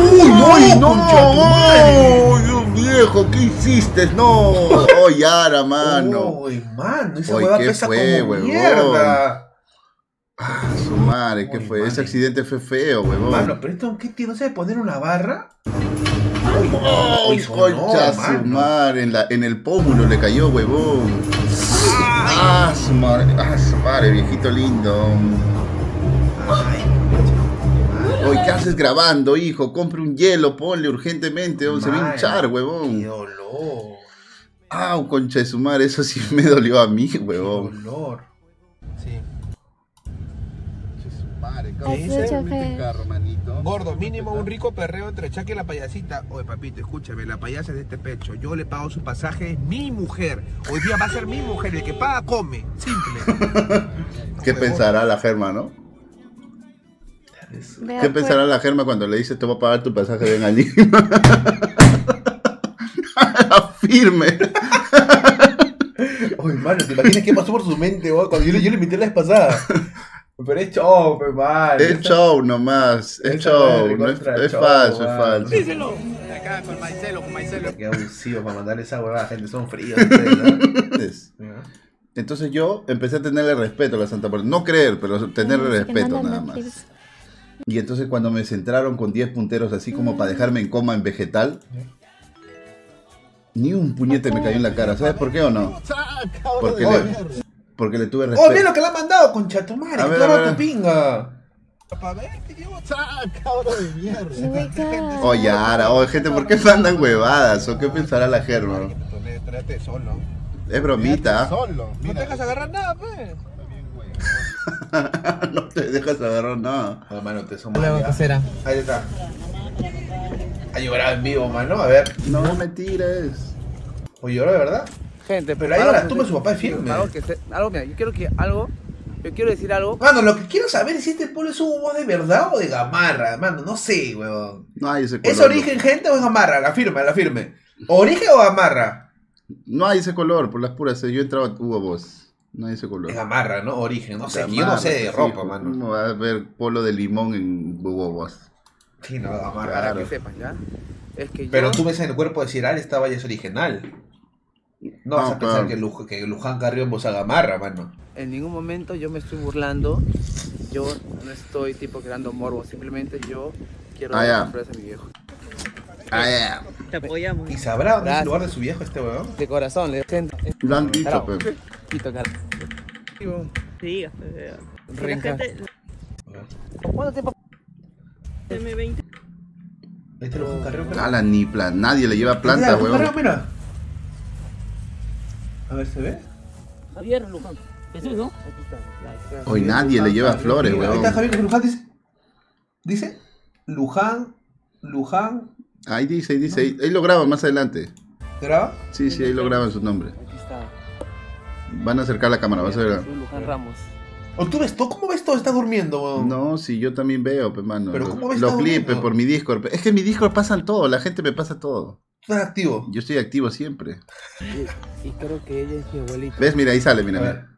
[SPEAKER 6] ¡Uy, no!
[SPEAKER 1] ¡No,
[SPEAKER 6] ¡No! ¡Oh, Dios viejo! ¿Qué hiciste? ¡No! ¡Oh, Yara, mano!
[SPEAKER 1] Uy, mano, esa
[SPEAKER 6] ¿qué
[SPEAKER 1] pesa
[SPEAKER 6] fue,
[SPEAKER 1] como
[SPEAKER 6] huevón?
[SPEAKER 1] mierda.
[SPEAKER 6] Ah, su madre, ¿qué
[SPEAKER 1] Uy,
[SPEAKER 6] fue?
[SPEAKER 1] madre.
[SPEAKER 6] Ese accidente fue feo, huevón.
[SPEAKER 1] Mano, pero esto, ¿qué tiene? ¿No sabe poner una barra?
[SPEAKER 6] ¡Oh,
[SPEAKER 1] sonó,
[SPEAKER 6] concha su
[SPEAKER 1] mano.
[SPEAKER 6] madre! En, la, en el pómulo le cayó, huevón. ¡Ah, su madre! ¡Ah, su madre, viejito lindo!
[SPEAKER 1] Ay,
[SPEAKER 6] Oye, ¿qué haces grabando, hijo? Compre un hielo, ponle urgentemente, huevón, se va a hinchar, huevón.
[SPEAKER 1] qué dolor.
[SPEAKER 6] Ah, concha de su madre, eso sí me dolió a mí,
[SPEAKER 1] Qué
[SPEAKER 6] huevón.
[SPEAKER 1] dolor. Sí.
[SPEAKER 2] Es.
[SPEAKER 13] Gordo, mínimo un rico perreo entre Chucky y la payasita. Oye, papito, escúchame, la payasa es de este pecho. Yo le pago su pasaje, es mi mujer. Hoy día va a ser mi mujer, el que paga come. Simple.
[SPEAKER 6] ¿Qué pensará la Germa, no?
[SPEAKER 2] Vea,
[SPEAKER 6] ¿Qué
[SPEAKER 2] pues,
[SPEAKER 6] pensará la Germa cuando le dice te voy a pagar tu pasaje ven a Lima? Firme.
[SPEAKER 1] Uy, mano, ¿te imaginas qué pasó por su mente? Cuando yo, le- yo le invité la vez pasada. Pero es show, pues.
[SPEAKER 6] Es show nomás, es show, no es,
[SPEAKER 1] contra
[SPEAKER 6] es
[SPEAKER 1] show,
[SPEAKER 6] falso, es falso.
[SPEAKER 11] Díselo. Acá con Marcelo, con Marcelo.
[SPEAKER 1] Qué abusivo para mandarle esa huevada, gente. Son fríos ustedes, ¿no?
[SPEAKER 6] Es- Entonces yo empecé a tenerle respeto a la Santa Puerta. No creer, pero tenerle
[SPEAKER 2] sí
[SPEAKER 6] respeto nada más. Y entonces cuando me centraron con 10 punteros así como para dejarme en coma en vegetal, ni un puñete me cayó en la cara. ¿Sabes por qué o no? Porque le, porque le tuve
[SPEAKER 1] ¡Oh,
[SPEAKER 6] respeto.
[SPEAKER 1] mira lo que le han mandado, concha tu madre!
[SPEAKER 6] A ver,
[SPEAKER 1] ¡Tú
[SPEAKER 6] a
[SPEAKER 1] eres
[SPEAKER 6] ver.
[SPEAKER 1] tu pinga!
[SPEAKER 6] Oye, Ara, oye, gente, ¿por qué mandan huevadas? ¿O qué pensará la Germa?
[SPEAKER 13] Trate solo.
[SPEAKER 6] Es bromita.
[SPEAKER 13] No te dejas agarrar nada, pues.
[SPEAKER 6] no te dejas agarrar nada.
[SPEAKER 1] No, mano, te somos.
[SPEAKER 11] Hola, casera.
[SPEAKER 1] Ahí está. Ha llorado en vivo, mano. A ver.
[SPEAKER 6] No me tires.
[SPEAKER 1] ¿O lloró de verdad?
[SPEAKER 9] Gente,
[SPEAKER 1] Pero ahí ahora tumba su papá es firme.
[SPEAKER 9] Algo, que se- algo, mira, yo quiero que algo, yo quiero decir algo.
[SPEAKER 1] Mano, lo que quiero saber es si este pueblo es un voz de verdad o de gamarra, mano. No sé, weón.
[SPEAKER 6] No hay ese
[SPEAKER 1] ¿Es
[SPEAKER 6] color.
[SPEAKER 1] origen gente o es gamarra? La firme, la firme. ¿Origen o gamarra?
[SPEAKER 6] No hay ese color, por las puras. Yo entraba, hubo voz. No hay ese color.
[SPEAKER 1] Es gamarra, ¿no? Origen. No sé, yo no sé de ropa,
[SPEAKER 6] pues,
[SPEAKER 1] mano.
[SPEAKER 6] ¿Cómo va a haber polo de limón en voz?
[SPEAKER 1] Sí, no, gamarra.
[SPEAKER 9] Para
[SPEAKER 6] Claro.
[SPEAKER 9] que sepan, ¿ya? Es que
[SPEAKER 1] Pero
[SPEAKER 9] yo,
[SPEAKER 1] tú ves en el cuerpo de Ciral, esta valla es original. No vas
[SPEAKER 6] No,
[SPEAKER 1] a pensar que, Luj- que Luján Carrión vos gamarra, mano.
[SPEAKER 9] en ningún momento yo me estoy burlando. Yo no estoy tipo creando morbo. Simplemente yo quiero
[SPEAKER 6] Ah,
[SPEAKER 9] dar
[SPEAKER 6] ya.
[SPEAKER 9] sorpresa a mi viejo.
[SPEAKER 6] Ah, ya.
[SPEAKER 11] Te apoyamos.
[SPEAKER 1] ¿Y sabrá dónde es el lugar de su viejo este weón?
[SPEAKER 9] De corazón, le siento.
[SPEAKER 6] Lo han dicho, pero.
[SPEAKER 9] Quito, cara.
[SPEAKER 11] Sí,
[SPEAKER 9] Renca.
[SPEAKER 11] gente.
[SPEAKER 9] ¿Cuánto tiempo?
[SPEAKER 11] M20.
[SPEAKER 1] Este Luján Carrión.
[SPEAKER 6] Ala, ni plan. Nadie le lleva planta,
[SPEAKER 1] Mira, Luján
[SPEAKER 6] huevón.
[SPEAKER 1] Carrión, mira. A ver, ¿se ve?
[SPEAKER 11] Javier Luján. Jesús, ¿no?
[SPEAKER 6] Hoy nadie le lleva flores,
[SPEAKER 1] Mira, ahí está Javier Luján, dice. Dice Luján, Luján,
[SPEAKER 6] Ahí dice, ahí dice. Ahí, ahí lo graban más adelante.
[SPEAKER 1] ¿graba?
[SPEAKER 6] Sí, sí, ahí lo graban su nombre.
[SPEAKER 9] Aquí está.
[SPEAKER 6] Van a acercar la cámara, vas a ver.
[SPEAKER 9] Luján Ramos.
[SPEAKER 1] ¿O tú ves todo? ¿Cómo ves todo? ¿Estás durmiendo, weón?
[SPEAKER 6] No, sí, yo también veo, pues, mano.
[SPEAKER 1] Pero ¿cómo ves
[SPEAKER 6] Los
[SPEAKER 1] todo
[SPEAKER 6] clips
[SPEAKER 1] eso?
[SPEAKER 6] por mi Discord. Es que en mi Discord pasan todo, la gente me pasa todo.
[SPEAKER 1] Estás activo.
[SPEAKER 6] Yo estoy activo siempre.
[SPEAKER 9] Y, y creo que ella es mi abuelita.
[SPEAKER 6] ¿Ves? Mira, ahí sale, mira, mira.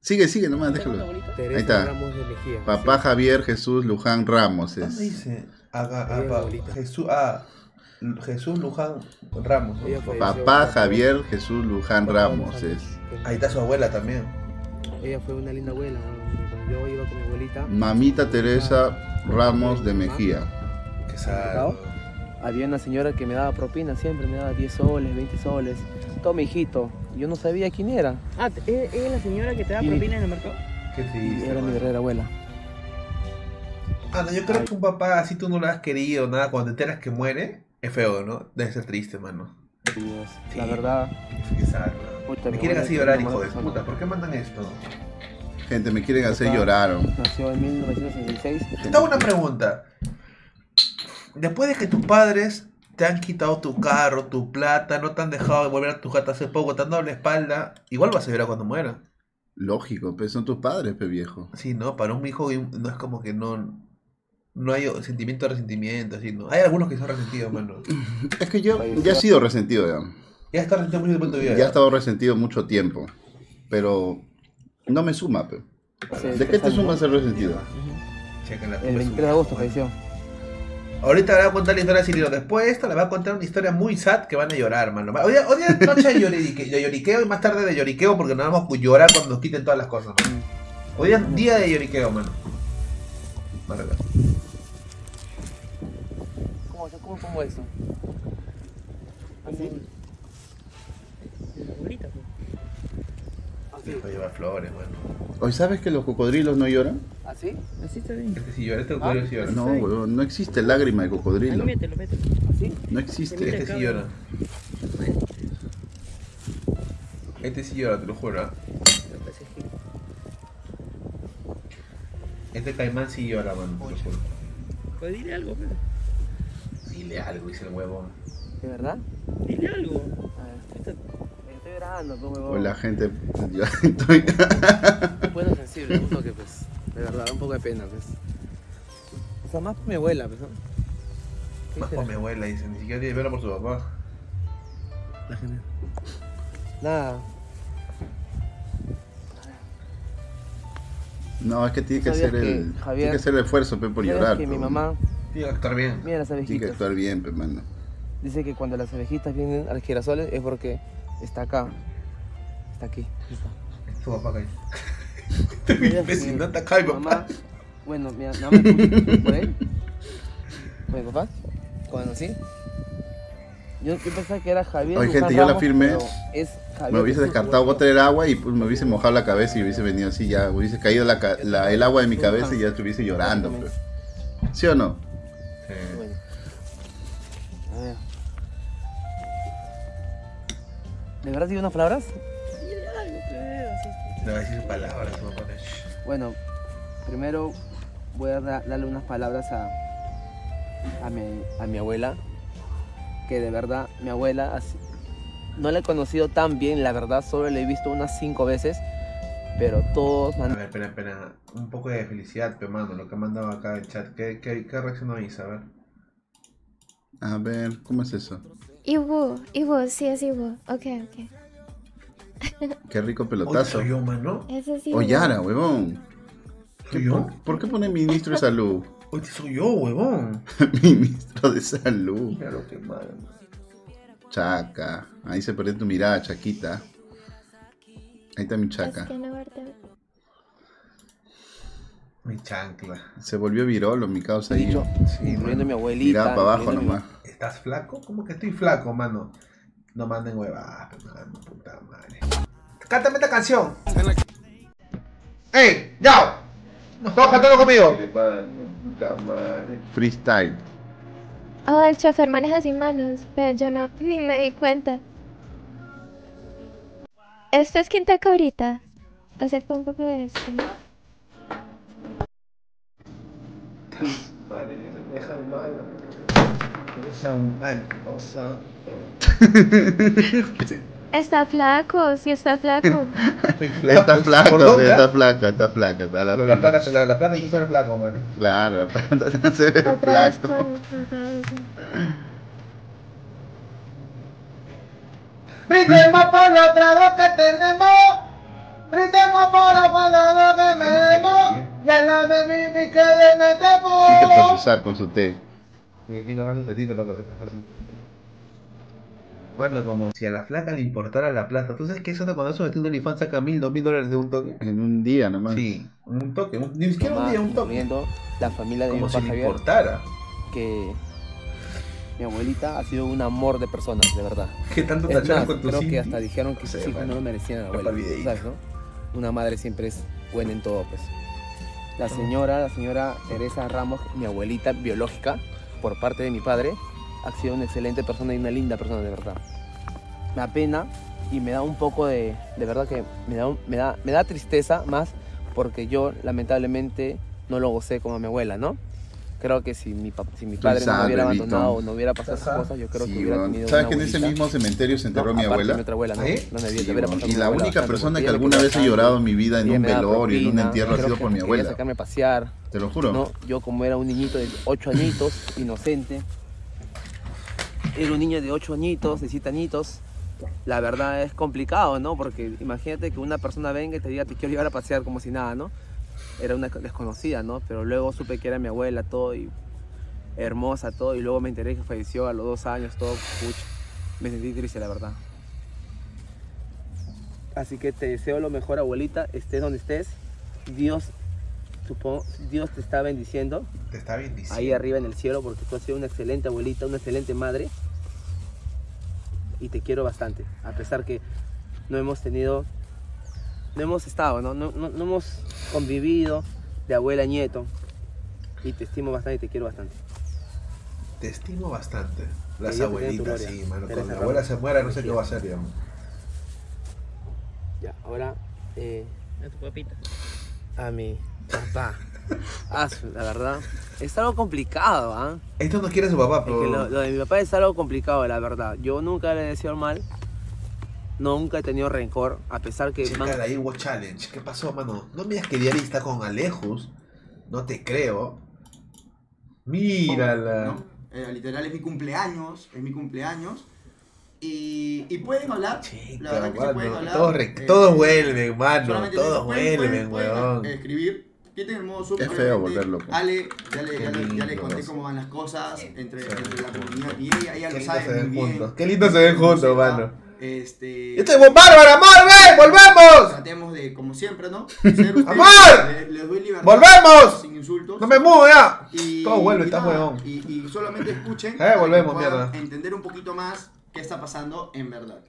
[SPEAKER 6] Sigue, sigue nomás, déjalo.
[SPEAKER 9] Teresa
[SPEAKER 6] Ahí está.
[SPEAKER 9] Ramos de Mejía.
[SPEAKER 6] Papá Javier Jesús Luján Ramos
[SPEAKER 1] ¿Dónde
[SPEAKER 6] es.
[SPEAKER 1] dice? Aga- apa-. Jesús, ah, Jesús Luján Ramos.
[SPEAKER 6] Papá Javier Jesús Luján Ramos es.
[SPEAKER 1] Ahí está su abuela también.
[SPEAKER 9] Ella fue una linda abuela. yo iba con mi abuelita.
[SPEAKER 6] Mamita Teresa Ramos de Mejía.
[SPEAKER 1] Que
[SPEAKER 9] mercado, había una señora que me daba propina siempre, me daba 10 soles, 20 soles. Toma, hijito. Yo no sabía quién era.
[SPEAKER 11] Ah, ¿es, es la señora que te da
[SPEAKER 9] Sí.
[SPEAKER 11] propina en el mercado?
[SPEAKER 1] Qué triste.
[SPEAKER 9] Era mi verdadera abuela.
[SPEAKER 1] No, yo creo que un papá así tú no lo has querido, nada, cuando te enteras que muere, es feo, ¿no? Debe ser triste, mano.
[SPEAKER 9] La verdad.
[SPEAKER 1] Sí, sad, ¿no?
[SPEAKER 9] Puta,
[SPEAKER 1] Me quieren
[SPEAKER 9] es
[SPEAKER 1] llorar, hijo de puta. ¿Por qué mandan esto?
[SPEAKER 6] Gente, me quieren hacer llorar.
[SPEAKER 9] Nació en 1966.
[SPEAKER 1] Te hago una pregunta. Después de que tus padres te han quitado tu carro, tu plata, no te han dejado de volver a tu casa hace poco, te han dado la espalda, igual vas a llorar cuando muera.
[SPEAKER 6] Lógico, pues son tus padres, pe viejo.
[SPEAKER 1] Sí, no, para un hijo no es como que no. No hay sentimiento de resentimiento, así, ¿no? Hay algunos que son resentidos, mano.
[SPEAKER 6] Es que yo ya he sido resentido ya.
[SPEAKER 1] Ya está resentido mucho tiempo.
[SPEAKER 6] Ya he estado resentido mucho tiempo. Pero no me suma, pe. ¿De qué te suma ser resentido?
[SPEAKER 9] El 23 de agosto falleció.
[SPEAKER 1] Ahorita le voy a contar la historia de Cirilo. Después de esto le voy a contar una historia muy sad que van a llorar, mano. Hoy día, hoy día es noche de, llorique- de lloriqueo y más tarde de lloriqueo porque nos vamos a llorar cuando nos quiten todas las cosas, mano. Hoy día es día de lloriqueo, mano. Verga.
[SPEAKER 9] ¿Cómo, cómo pongo eso? Así.
[SPEAKER 1] Voy a llevar flores, mano.
[SPEAKER 6] Hoy sabes que los cocodrilos no lloran?
[SPEAKER 9] ¿Así? Así está bien.
[SPEAKER 1] Este sí llora, este cocodrilo sí llora.
[SPEAKER 6] No, weón, no existe lágrima de cocodrilo.
[SPEAKER 9] mételo, mételo. ¿Así?
[SPEAKER 6] No existe.
[SPEAKER 1] Este sí llora. Este sí llora, te lo juro. ¿ah? Este caimán sí llora, mano, te lo juro.
[SPEAKER 5] Pues dile algo, pero.
[SPEAKER 1] Dile algo, dice el huevón.
[SPEAKER 9] ¿De verdad?
[SPEAKER 5] Dile algo.
[SPEAKER 9] A ver, esto- estoy llorando, pues, huevón.
[SPEAKER 6] Hola, gente. Yo estoy...
[SPEAKER 9] Bueno, sensible, un toque, pues. De verdad, un poco de pena, pues. O sea, más por mi abuela, pues, ¿no?
[SPEAKER 1] Más por mi abuela, dice, ni siquiera tiene verlo por su papá.
[SPEAKER 9] Nada.
[SPEAKER 6] No, es que tiene que
[SPEAKER 9] ¿Sabías
[SPEAKER 6] hacer el,
[SPEAKER 9] que, Javier,
[SPEAKER 6] tiene que hacer el esfuerzo pe, por
[SPEAKER 9] ¿sabías
[SPEAKER 6] llorar.
[SPEAKER 9] que mi mamá
[SPEAKER 1] Tiene que actuar bien.
[SPEAKER 9] Mira las
[SPEAKER 6] Tiene que
[SPEAKER 9] abejitas.
[SPEAKER 6] actuar bien, pe, mano.
[SPEAKER 9] Dice que cuando las abejitas vienen al girasol es porque está acá. Está aquí. Está.
[SPEAKER 1] Es tu papá acá. Imbécil,
[SPEAKER 9] mi-
[SPEAKER 1] no te acá, mi papá.
[SPEAKER 9] mamá- Bueno, mi mamá por él. Con mi papá. Cuando sí. Yo, yo pensaba que era Javier.
[SPEAKER 6] Oye, gente, yo la firmé.
[SPEAKER 9] Es Javier
[SPEAKER 6] Me hubiese descartado, voy a traer agua y pues, me hubiese mojado la cabeza y hubiese venido así ya. Hubiese caído la, ca- la- el agua de mi cabeza y ya estuviese llorando. pe. ¿Sí o no?
[SPEAKER 9] Bueno. A ver. ¿De verdad digo unas palabras?
[SPEAKER 1] Va a decir palabras.
[SPEAKER 9] Bueno, primero voy a da- darle unas palabras a, a, mi, a mi abuela, que de verdad mi abuela así- no la he conocido tan bien, la verdad, solo la he visto unas cinco veces, pero todos
[SPEAKER 1] A ver, espera, espera. Un poco de felicidad, pe mano, lo que ha mandado acá el chat. ¿Qué, qué, qué reacción hizo? A ver.
[SPEAKER 6] A ver, ¿cómo es eso?
[SPEAKER 2] Ibu, Ibu, sí es Ibu. Ok, ok.
[SPEAKER 6] Qué rico pelotazo.
[SPEAKER 1] soy yo, mano.
[SPEAKER 2] Ese sí.
[SPEAKER 6] Oyara, huevón.
[SPEAKER 1] ¿Soy yo?
[SPEAKER 6] ¿Por, por qué pone ministro de salud?
[SPEAKER 1] Oye, soy yo, huevón.
[SPEAKER 6] ministro de salud.
[SPEAKER 1] Mira lo que mal.
[SPEAKER 6] Chaca. Ahí se perdió tu mirada, Chaquita. Ahí está mi
[SPEAKER 2] Es
[SPEAKER 6] chaca.
[SPEAKER 2] que no.
[SPEAKER 1] Mi chancla.
[SPEAKER 6] Se volvió virolo mi causa ahí.
[SPEAKER 1] Sí,
[SPEAKER 9] incluyendo mi abuelita.
[SPEAKER 6] Miraba para abajo
[SPEAKER 9] incluyendo mi-
[SPEAKER 6] nomás.
[SPEAKER 1] ¿Estás flaco? ¿Cómo que estoy flaco, mano? No manden huevadas, mano, puta madre. Cántame esta canción. ¡Ey! ¡Ya! Todos cantando conmigo.
[SPEAKER 6] Freestyle.
[SPEAKER 2] Oh, el chofer maneja sin manos, pero yo no, ni me di cuenta. Esto es Quinta Cabrita. Con un poco de esto. Está flaco, sí está flaco.
[SPEAKER 6] Está flaco,
[SPEAKER 1] ¿Por dónde,
[SPEAKER 6] está flaca, está flaca. Está la
[SPEAKER 1] La hizo el flaco, mano.
[SPEAKER 6] Claro, la se ve flaco.
[SPEAKER 2] con-
[SPEAKER 3] Brindemos por los tragos que tenemos. Brindemos por los pagados que tenemos. Y a la de mi mi que le
[SPEAKER 6] Hay que procesar con su té.
[SPEAKER 1] Bueno, como si a la flaca le importara la plata. ¿Tú sabes que eso cuando eso metió un OnlyFans saca mil, dos mil dólares de un toque?
[SPEAKER 6] En un día nomás.
[SPEAKER 1] Sí, un toque, un- ni siquiera un día, un toque.
[SPEAKER 9] la familia de mi
[SPEAKER 1] Como
[SPEAKER 9] papá
[SPEAKER 1] si le
[SPEAKER 9] Javier,
[SPEAKER 1] importara.
[SPEAKER 9] que mi abuelita ha sido un amor de personas, de verdad.
[SPEAKER 1] ¿Qué tanto
[SPEAKER 9] Es
[SPEAKER 1] tacharon
[SPEAKER 9] más,
[SPEAKER 1] con tu
[SPEAKER 9] creo que hasta dijeron que sus
[SPEAKER 1] sé,
[SPEAKER 9] hijos no lo merecían a la abuela. ¿Sabes, no? Una madre siempre es buena en todo, pues. La señora, la señora Teresa Ramos, mi abuelita biológica, por parte de mi padre, ha sido una excelente persona y una linda persona, de verdad. Me da pena y me da un poco de, de verdad que me da, me da, me da tristeza más porque yo lamentablemente no lo gocé como mi abuela, ¿no? Creo que si mi, si mi padre no me hubiera
[SPEAKER 6] Vito.
[SPEAKER 9] abandonado o no hubiera pasado esas cosas, yo creo
[SPEAKER 6] Sí,
[SPEAKER 9] que hubiera tenido
[SPEAKER 6] ¿Sabes
[SPEAKER 9] una
[SPEAKER 6] que en ese mismo cementerio se enterró
[SPEAKER 9] No,
[SPEAKER 6] mi abuela?
[SPEAKER 9] mi otra abuela, ¿no?
[SPEAKER 6] ¿Sí?
[SPEAKER 9] No me
[SPEAKER 6] Sí,
[SPEAKER 9] hubiera
[SPEAKER 6] weón.
[SPEAKER 9] pasado
[SPEAKER 6] Y la única persona que alguna vez he llorado en mi vida en un velorio, en un entierro, ha sido por mi abuela.
[SPEAKER 9] sacarme a pasear.
[SPEAKER 6] Te lo juro.
[SPEAKER 9] No, yo como era un niñito de 8 añitos, inocente, era un niño de 8 añitos, de 7 añitos, la verdad es complicado, ¿no? Porque imagínate que una persona venga y te diga te quiero llevar a pasear como si nada, ¿no? Era una desconocida, ¿no? Pero luego supe que era mi abuela, todo, y hermosa, todo, y luego me enteré que falleció a los dos años, todo, pucha. Me sentí triste, la verdad. Así que te deseo lo mejor, abuelita, estés donde estés. Dios, supongo, Dios te está bendiciendo.
[SPEAKER 1] Te está bendiciendo.
[SPEAKER 9] Ahí arriba en el cielo, porque tú has sido una excelente abuelita, una excelente madre. Y te quiero bastante, a pesar que no hemos tenido, no hemos estado, no, no, no- no hemos convivido de abuela a nieto. Y te estimo bastante y te quiero bastante.
[SPEAKER 1] Te estimo bastante. Las abuelitas, sí, mano. Cuando la abuela se muera, no sé qué va a hacer, digamos.
[SPEAKER 9] Ya, ahora eh,
[SPEAKER 5] A tu papita.
[SPEAKER 9] a mi papá. Ah, su- la verdad, es algo complicado, ¿ah?
[SPEAKER 1] Esto no quiere su papá,
[SPEAKER 9] Es que
[SPEAKER 1] pero.
[SPEAKER 9] lo, lo de mi papá es algo complicado, la verdad. Yo nunca le he deseado mal. Nunca he tenido rencor, a pesar que...
[SPEAKER 1] Chica, la Iwo Challenge. ¿Qué pasó, mano? No me digas que Diari está con Alejos. No te creo. Mírala.
[SPEAKER 17] ¿no? Eh, literal es mi cumpleaños, es mi cumpleaños. Y, y pueden hablar. la verdad que se
[SPEAKER 1] Mano,
[SPEAKER 17] pueden hablar.
[SPEAKER 1] todos,
[SPEAKER 17] eh,
[SPEAKER 1] todos vuelven, mano. Todos vuelven,
[SPEAKER 17] pueden-
[SPEAKER 1] weón.
[SPEAKER 17] pueden escribir. Tienen el modo Zoom.
[SPEAKER 6] Qué feo
[SPEAKER 17] obviamente,
[SPEAKER 6] volver loco.
[SPEAKER 17] Ale, ya le, ya le- ya le conté cómo van las cosas entre, entre la comunidad y ella. Ella
[SPEAKER 1] Qué
[SPEAKER 17] lo sabe muy bien.
[SPEAKER 1] juntos. Qué lindo se ven juntos, mano.
[SPEAKER 17] Este.
[SPEAKER 1] ¡Yo estoy con Bárbara, amor, ven! ¡Volvemos!
[SPEAKER 17] Tratemos de, como siempre, ¿no? Ser
[SPEAKER 1] ¡Amor!
[SPEAKER 17] le- Les doy libertad.
[SPEAKER 1] ¡Volvemos!
[SPEAKER 17] Sin insultos.
[SPEAKER 1] ¡No me muevo ya!
[SPEAKER 17] Y,
[SPEAKER 1] Todo vuelve,
[SPEAKER 17] y
[SPEAKER 1] está
[SPEAKER 17] nada,
[SPEAKER 1] huevón.
[SPEAKER 17] Y, y solamente escuchen.
[SPEAKER 1] Eh, volvemos, mierda.
[SPEAKER 17] Entender un poquito más qué está pasando en verdad.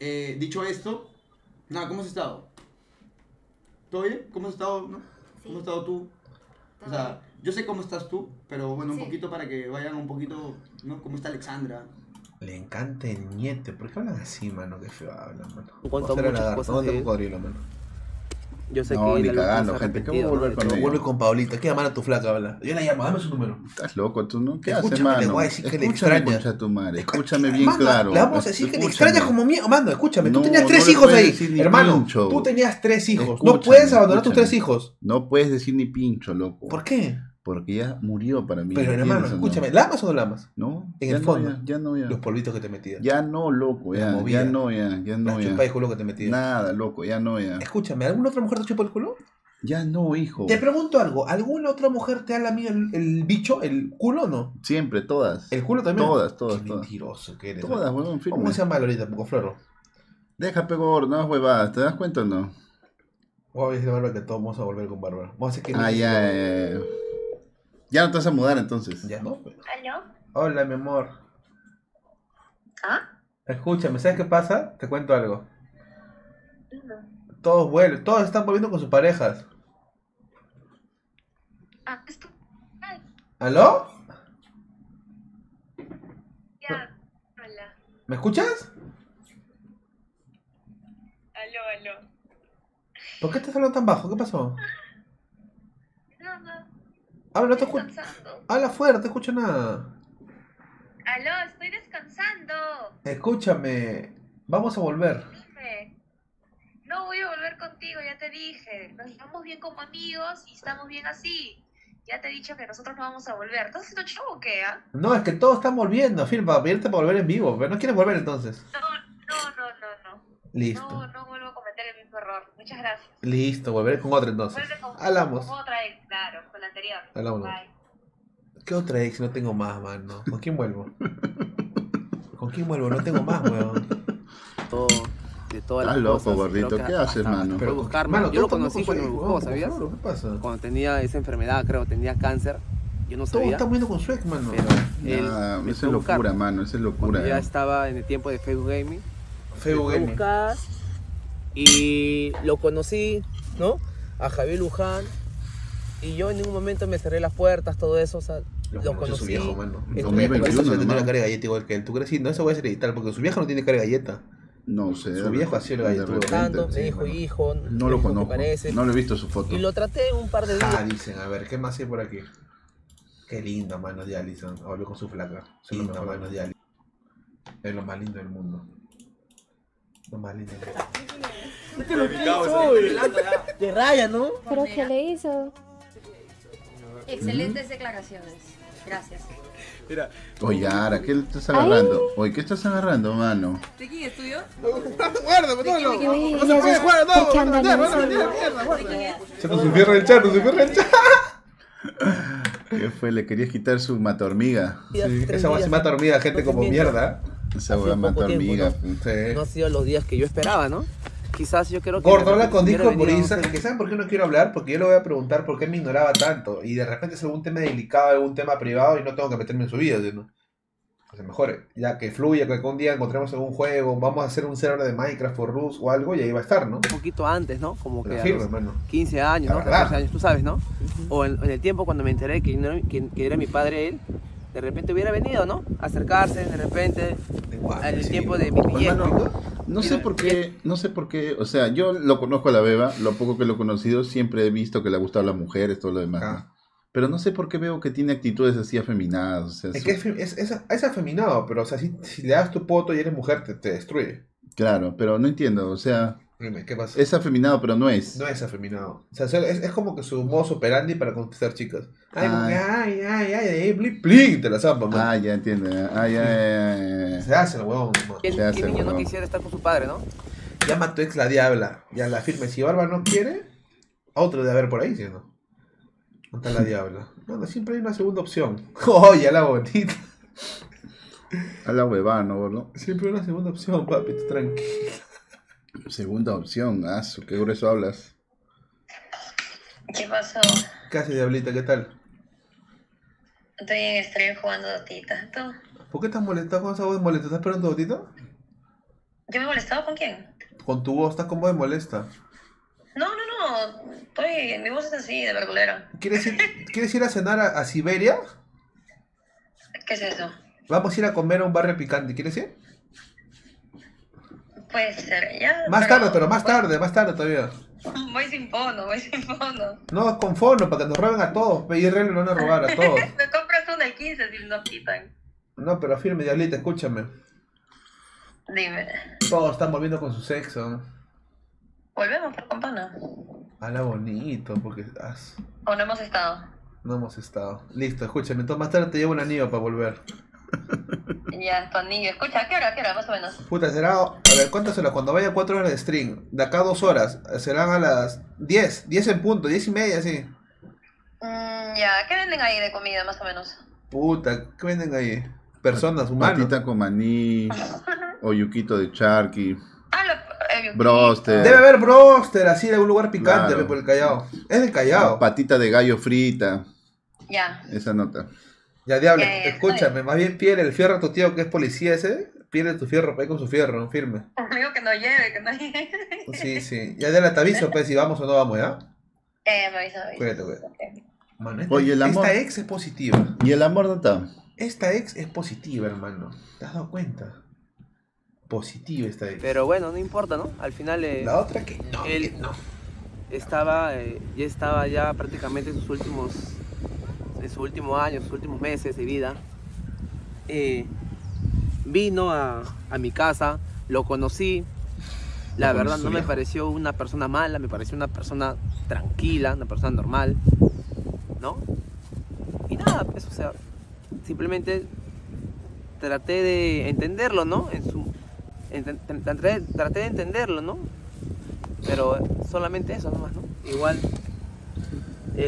[SPEAKER 17] Eh, dicho esto, nada, ¿cómo has estado? ¿Todo bien? ¿Cómo has estado? no? ¿Cómo has estado tú? O sea, yo sé cómo estás tú, pero bueno, un poquito para que vayan un poquito, ¿no? ¿Cómo está Alexandra?
[SPEAKER 1] Le encanta el nieto. ¿Por qué hablan así, mano? Qué feo hablan, mano. El
[SPEAKER 9] muchas
[SPEAKER 1] lagarto,
[SPEAKER 9] cosas
[SPEAKER 1] ¿dónde
[SPEAKER 9] de-
[SPEAKER 1] un cocodrilo, mano?
[SPEAKER 9] Yo sé
[SPEAKER 6] No,
[SPEAKER 9] que
[SPEAKER 6] ni cagando, gente. ¿Cómo
[SPEAKER 9] arrepentido,
[SPEAKER 6] volver
[SPEAKER 9] ¿no?
[SPEAKER 6] con ella?
[SPEAKER 1] Vuelve con Paulita. ¿Qué llamar a tu flaca, habla? Yo la llamo, dame su número.
[SPEAKER 6] Estás loco, tú, ¿no? ¿Qué haces,
[SPEAKER 1] Escúchame, le
[SPEAKER 6] mano?
[SPEAKER 1] voy a decir que le
[SPEAKER 6] Escúchame,
[SPEAKER 1] extrañas.
[SPEAKER 6] concha tu madre. Escúchame bien
[SPEAKER 1] Mano,
[SPEAKER 6] claro.
[SPEAKER 1] Le vamos a decir que le
[SPEAKER 6] Escúchame.
[SPEAKER 1] extrañas como mío. Mano, escúchame. tú
[SPEAKER 6] No,
[SPEAKER 1] tenías
[SPEAKER 6] no
[SPEAKER 1] tres
[SPEAKER 6] le
[SPEAKER 1] hijos ahí. Hermano,
[SPEAKER 6] pincho.
[SPEAKER 1] tú tenías tres hijos. no
[SPEAKER 6] Escúchame,
[SPEAKER 1] puedes abandonar tus
[SPEAKER 6] escúchame.
[SPEAKER 1] tres hijos.
[SPEAKER 6] No puedes decir ni pincho, loco.
[SPEAKER 1] ¿Por qué?
[SPEAKER 6] Porque ya murió para mí.
[SPEAKER 1] Pero hermano,
[SPEAKER 6] ¿entiendes o no?
[SPEAKER 1] escúchame. ¿La amas o no la amas?
[SPEAKER 6] No,
[SPEAKER 1] En
[SPEAKER 6] ya
[SPEAKER 1] el
[SPEAKER 6] no,
[SPEAKER 1] fondo.
[SPEAKER 6] ya, ya no, ya.
[SPEAKER 1] Los polvitos que te metías.
[SPEAKER 6] Ya no, loco, ya, ya no, ya, ya no, ya.
[SPEAKER 1] de culo que te metías.
[SPEAKER 6] Nada, loco, ya no, ya.
[SPEAKER 1] Escúchame, ¿alguna otra mujer te chupa el culo?
[SPEAKER 6] Ya no, hijo.
[SPEAKER 1] Te pregunto algo. ¿Alguna otra mujer te ha lamido el, el bicho, el culo o no?
[SPEAKER 6] Siempre, todas.
[SPEAKER 1] ¿El culo también?
[SPEAKER 6] Todas, todas,
[SPEAKER 1] Qué
[SPEAKER 6] todas.
[SPEAKER 1] mentiroso que eres.
[SPEAKER 6] Todas,
[SPEAKER 1] ¿no?
[SPEAKER 6] huevón, firme.
[SPEAKER 1] ¿Cómo se llama ahorita, Poco Floro?
[SPEAKER 6] Deja pegor, no huevadas, ¿te das cuenta o no?
[SPEAKER 1] Voy a decir a Bárbara que todos vamos a volver con Bárbara. Vamos a hacer que...
[SPEAKER 6] Ah, ya, ya, ya, ya. No te vas a mudar entonces.
[SPEAKER 1] Ya no. pues.
[SPEAKER 18] ¿Aló?
[SPEAKER 1] Hola, mi amor.
[SPEAKER 18] ¿Ah?
[SPEAKER 1] Escúchame, ¿sabes qué pasa? Te cuento algo.
[SPEAKER 18] No.
[SPEAKER 1] Todos vuelven, todos están volviendo con sus parejas.
[SPEAKER 18] Ah, esto.
[SPEAKER 1] ¿Aló?
[SPEAKER 18] ya. Hola.
[SPEAKER 1] ¿Me escuchas?
[SPEAKER 18] Aló, aló.
[SPEAKER 1] ¿Por qué estás hablando tan bajo? ¿Qué pasó? Habla, te escucho. Habla afuera, no te escucho nada.
[SPEAKER 18] Aló, estoy descansando.
[SPEAKER 1] Escúchame, vamos a volver.
[SPEAKER 18] Dime. No voy a volver contigo, ya te dije. Nos llevamos bien como amigos y estamos bien así. Ya te he dicho que nosotros no vamos a volver. ¿Estás haciendo show o qué, ah?
[SPEAKER 1] No, es que todos están volviendo, Phil, para pedirte para volver en vivo. Pero no quieres volver entonces.
[SPEAKER 18] No, no, no, no, no.
[SPEAKER 1] Listo.
[SPEAKER 18] No, no vuelvo a cometer el mismo error. Muchas gracias.
[SPEAKER 1] Listo, volveré con otra entonces.
[SPEAKER 18] Con,
[SPEAKER 1] Hablamos.
[SPEAKER 18] con otra ex, claro, con la anterior.
[SPEAKER 1] Hablamos.
[SPEAKER 18] Bye.
[SPEAKER 1] ¿Qué otra ex? No tengo más, mano. ¿Con quién vuelvo? ¿Con quién vuelvo? No tengo más, weón.
[SPEAKER 9] Todo, de todas
[SPEAKER 6] Estás
[SPEAKER 9] las
[SPEAKER 6] loco,
[SPEAKER 9] cosas.
[SPEAKER 6] gordito, ¿qué haces, mano? Pero,
[SPEAKER 9] buscarme.
[SPEAKER 1] mano,
[SPEAKER 9] yo lo conocí cuando me buscó, ¿sabías?
[SPEAKER 1] ¿qué pasa?
[SPEAKER 9] Cuando tenía esa enfermedad, creo, tenía cáncer. Yo no sabía.
[SPEAKER 1] están muriendo con su ex, mano.
[SPEAKER 9] Pero
[SPEAKER 6] Nah, esa es locura, mano, esa es locura.
[SPEAKER 9] Cuando ya
[SPEAKER 6] eh.
[SPEAKER 9] estaba en el tiempo de Facebook Gaming. Buscar y lo conocí, ¿no? A Javier Luján. Y yo en ningún momento me cerré las puertas, todo eso, o sea, lo,
[SPEAKER 1] conoció
[SPEAKER 9] conocí.
[SPEAKER 1] su viejo, mano.
[SPEAKER 9] Este,
[SPEAKER 1] viejo, se
[SPEAKER 6] nomás.
[SPEAKER 1] tenía la cara de galleta igual que él. ¿Tú crees? Sí, no, eso voy a ser editar porque su vieja no tiene cara de galleta.
[SPEAKER 6] No sé.
[SPEAKER 1] Su viejo ha sido el
[SPEAKER 9] Tanto, me
[SPEAKER 6] sí,
[SPEAKER 9] dijo
[SPEAKER 6] mano.
[SPEAKER 9] hijo,
[SPEAKER 6] No lo conozco.
[SPEAKER 9] parece.
[SPEAKER 6] No le he visto su foto.
[SPEAKER 9] Y lo traté un par de días.
[SPEAKER 1] Ah, dicen, a ver, ¿qué más hay por aquí? Qué linda manos de Alison. Volvió con su flaca. Son las lindas manos de Alison. Es lo más lindo del mundo. Más lindo del mundo.
[SPEAKER 9] De raya, ¿no?
[SPEAKER 2] ¿Pero qué le hizo?
[SPEAKER 19] Excelentes declaraciones. Gracias.
[SPEAKER 17] Mira.
[SPEAKER 6] Oye, Ara, ¿qué le estás agarrando? Oye, ¿qué estás agarrando, mano?
[SPEAKER 19] ¿De quién es tuyo?
[SPEAKER 13] Guarda, no, no, no se puede jugar, no,
[SPEAKER 2] qué
[SPEAKER 13] no, no, no, no,
[SPEAKER 1] se cierra el chat, se cierra el chat.
[SPEAKER 6] ¿Qué fue? ¿Le querías quitar su mata hormiga?
[SPEAKER 1] Sí, esa va a
[SPEAKER 9] días.
[SPEAKER 1] mata hormiga, gente
[SPEAKER 9] No te
[SPEAKER 1] como mierda.
[SPEAKER 6] Esa
[SPEAKER 9] Ha sido. ¿no? No los días que yo esperaba, ¿no? Quizás yo creo que...
[SPEAKER 1] Gordo,
[SPEAKER 9] de
[SPEAKER 1] habla
[SPEAKER 9] repente
[SPEAKER 1] con Disco por Instagram. Que ¿Saben por qué no quiero hablar? Porque yo le voy a preguntar por qué me ignoraba tanto. Y de repente es algún tema delicado, algún tema privado y no tengo que meterme en su vida. ¿sí, ¿no? Pues mejor, ya que fluya, que un día encontremos algún juego, vamos a hacer un server de Minecraft o Rus o algo y ahí va a estar, ¿no?
[SPEAKER 9] Un poquito antes, ¿no? Como que a
[SPEAKER 1] firme,
[SPEAKER 9] los
[SPEAKER 1] hermano.
[SPEAKER 9] 15 años,
[SPEAKER 1] La
[SPEAKER 9] ¿no?
[SPEAKER 1] verdad.
[SPEAKER 9] 14 años, tú sabes, ¿no? O en, en el tiempo cuando me enteré que, no- que- que era mi padre él, de repente hubiera venido, ¿no? Acercarse, de repente, en el tiempo de mi ¿no?
[SPEAKER 6] No sé por qué, no sé por qué, o sea, yo lo conozco a la beba, lo poco que lo he conocido, siempre he visto que le ha gustado a las mujeres, todo lo demás. Pero no sé por qué veo que tiene actitudes así afeminadas, o sea,
[SPEAKER 1] Es
[SPEAKER 6] su-
[SPEAKER 1] que es, fe- es, es- es afeminado, pero o sea, si, si le das tu poto y eres mujer, te, te destruye.
[SPEAKER 6] claro, pero no entiendo, o sea,
[SPEAKER 1] Dime, ¿qué pasa?
[SPEAKER 6] es afeminado, pero no es.
[SPEAKER 1] No es afeminado. O sea, es, es como que su modo operandi para conquistar chicas. Ay, como que, ay, ay, ay, ay, blin, blin, te la zampa, man.
[SPEAKER 6] Ah, ya entiendo, ya. ah, ya, ya, ya, ya.
[SPEAKER 1] Se hace el huevón, man.
[SPEAKER 9] ¿Quién,
[SPEAKER 6] Se hace,
[SPEAKER 9] quién niño no quisiera estar con su padre, no?
[SPEAKER 1] Llama a tu ex la diabla. Ya la firme. Si Barba no quiere, a otro de haber por ahí, ¿sí o no? ¿Dónde está la diabla? Bueno, siempre hay una segunda opción. Oye, la bonita.
[SPEAKER 6] A la huevada, ¿no?
[SPEAKER 1] Siempre hay una segunda opción, papi, tú tranquilo.
[SPEAKER 6] Segunda opción, ah, qué grueso hablas.
[SPEAKER 18] ¿Qué pasó?
[SPEAKER 1] ¿Qué haces, diablita? ¿Qué tal?
[SPEAKER 18] Estoy en stream jugando Dotita. ¿Tú?
[SPEAKER 1] ¿Por qué estás molestado con esa voz molesta? ¿Estás esperando tu botito?
[SPEAKER 18] ¿Yo me he molestado con quién?
[SPEAKER 1] Con tu voz, estás con voz de molesta.
[SPEAKER 18] No, no, no. Estoy. Mi voz es así, de verdulera.
[SPEAKER 1] ¿Quieres ir, ¿quieres ir a cenar a, a Siberia?
[SPEAKER 18] ¿Qué es eso?
[SPEAKER 1] Vamos a ir a comer a un barrio picante. ¿Quieres ir?
[SPEAKER 18] Puede ser, ya.
[SPEAKER 1] Más tarde, pero más tarde, más tarde todavía.
[SPEAKER 18] Voy sin fondo, voy sin fondo.
[SPEAKER 1] No, es con fondo, para que nos roben a todos. Pedirle lo van a robar a todos.
[SPEAKER 18] Me compras una de 15 si nos quitan.
[SPEAKER 1] No, pero firme, diablita, escúchame.
[SPEAKER 18] Dime.
[SPEAKER 1] Todos están volviendo con su sexo.
[SPEAKER 18] ¿Volvemos por campana?
[SPEAKER 1] Habla bonito, porque as-
[SPEAKER 18] ¿O no hemos estado?
[SPEAKER 1] no hemos estado. Listo, escúchame. Entonces más tarde te llevo un anillo para volver.
[SPEAKER 18] Ya, tu anillo. Escucha, ¿a qué hora? ¿A qué hora? Más o menos.
[SPEAKER 1] Puta, será. A ver, ¿cuántas horas? Cuando vaya 4 horas de stream. De acá a 2 horas. Serán a las 10. 10 en punto, 10 y media, sí.
[SPEAKER 18] Mm, ya, ¿qué venden ahí de comida más o menos?
[SPEAKER 1] Puta, ¿qué venden ahí? Personas, humanos.
[SPEAKER 6] Patita con maní, o yuquito de charqui,
[SPEAKER 18] Ah, lo, eh,
[SPEAKER 6] broster.
[SPEAKER 1] Debe haber broster así de algún lugar picante
[SPEAKER 6] Claro.
[SPEAKER 1] por el Callao. Es del Callao.
[SPEAKER 6] patita de gallo frita,
[SPEAKER 18] Ya.
[SPEAKER 6] esa nota.
[SPEAKER 1] Ya, diablo,
[SPEAKER 18] Eh,
[SPEAKER 1] escúchame. Más bien pide el fierro a tu tío que es policía ese. Pide tu fierro ir con su fierro, firme.
[SPEAKER 18] Digo que no lleve, que no lleve.
[SPEAKER 1] Sí, sí. Ya de la te aviso, pues, si vamos o no vamos, ¿ya?
[SPEAKER 18] Eh, me avisa, me avisa.
[SPEAKER 1] Cuídate, cuídate. Mano, esta,
[SPEAKER 6] Oye, el amor-
[SPEAKER 1] esta ex es positiva.
[SPEAKER 6] ¿Y el amor no está?
[SPEAKER 1] Esta ex es positiva, hermano. ¿Te has dado cuenta? Positiva esta ex.
[SPEAKER 9] Pero bueno, no importa, ¿no? Al final... eh,
[SPEAKER 1] La otra que no,
[SPEAKER 9] él
[SPEAKER 1] que no.
[SPEAKER 9] Estaba, eh, ya estaba ya prácticamente en sus últimos, en sus últimos años, sus últimos meses de vida. Eh, vino a, a mi casa, lo conocí. La verdad no me pareció una persona mala, me pareció una persona tranquila, una persona normal, ¿no? Y nada, pues, o sea, simplemente traté de entenderlo, ¿no? En su, enten- traté, traté de entenderlo, ¿no? Pero solamente eso nomás, ¿no? Igual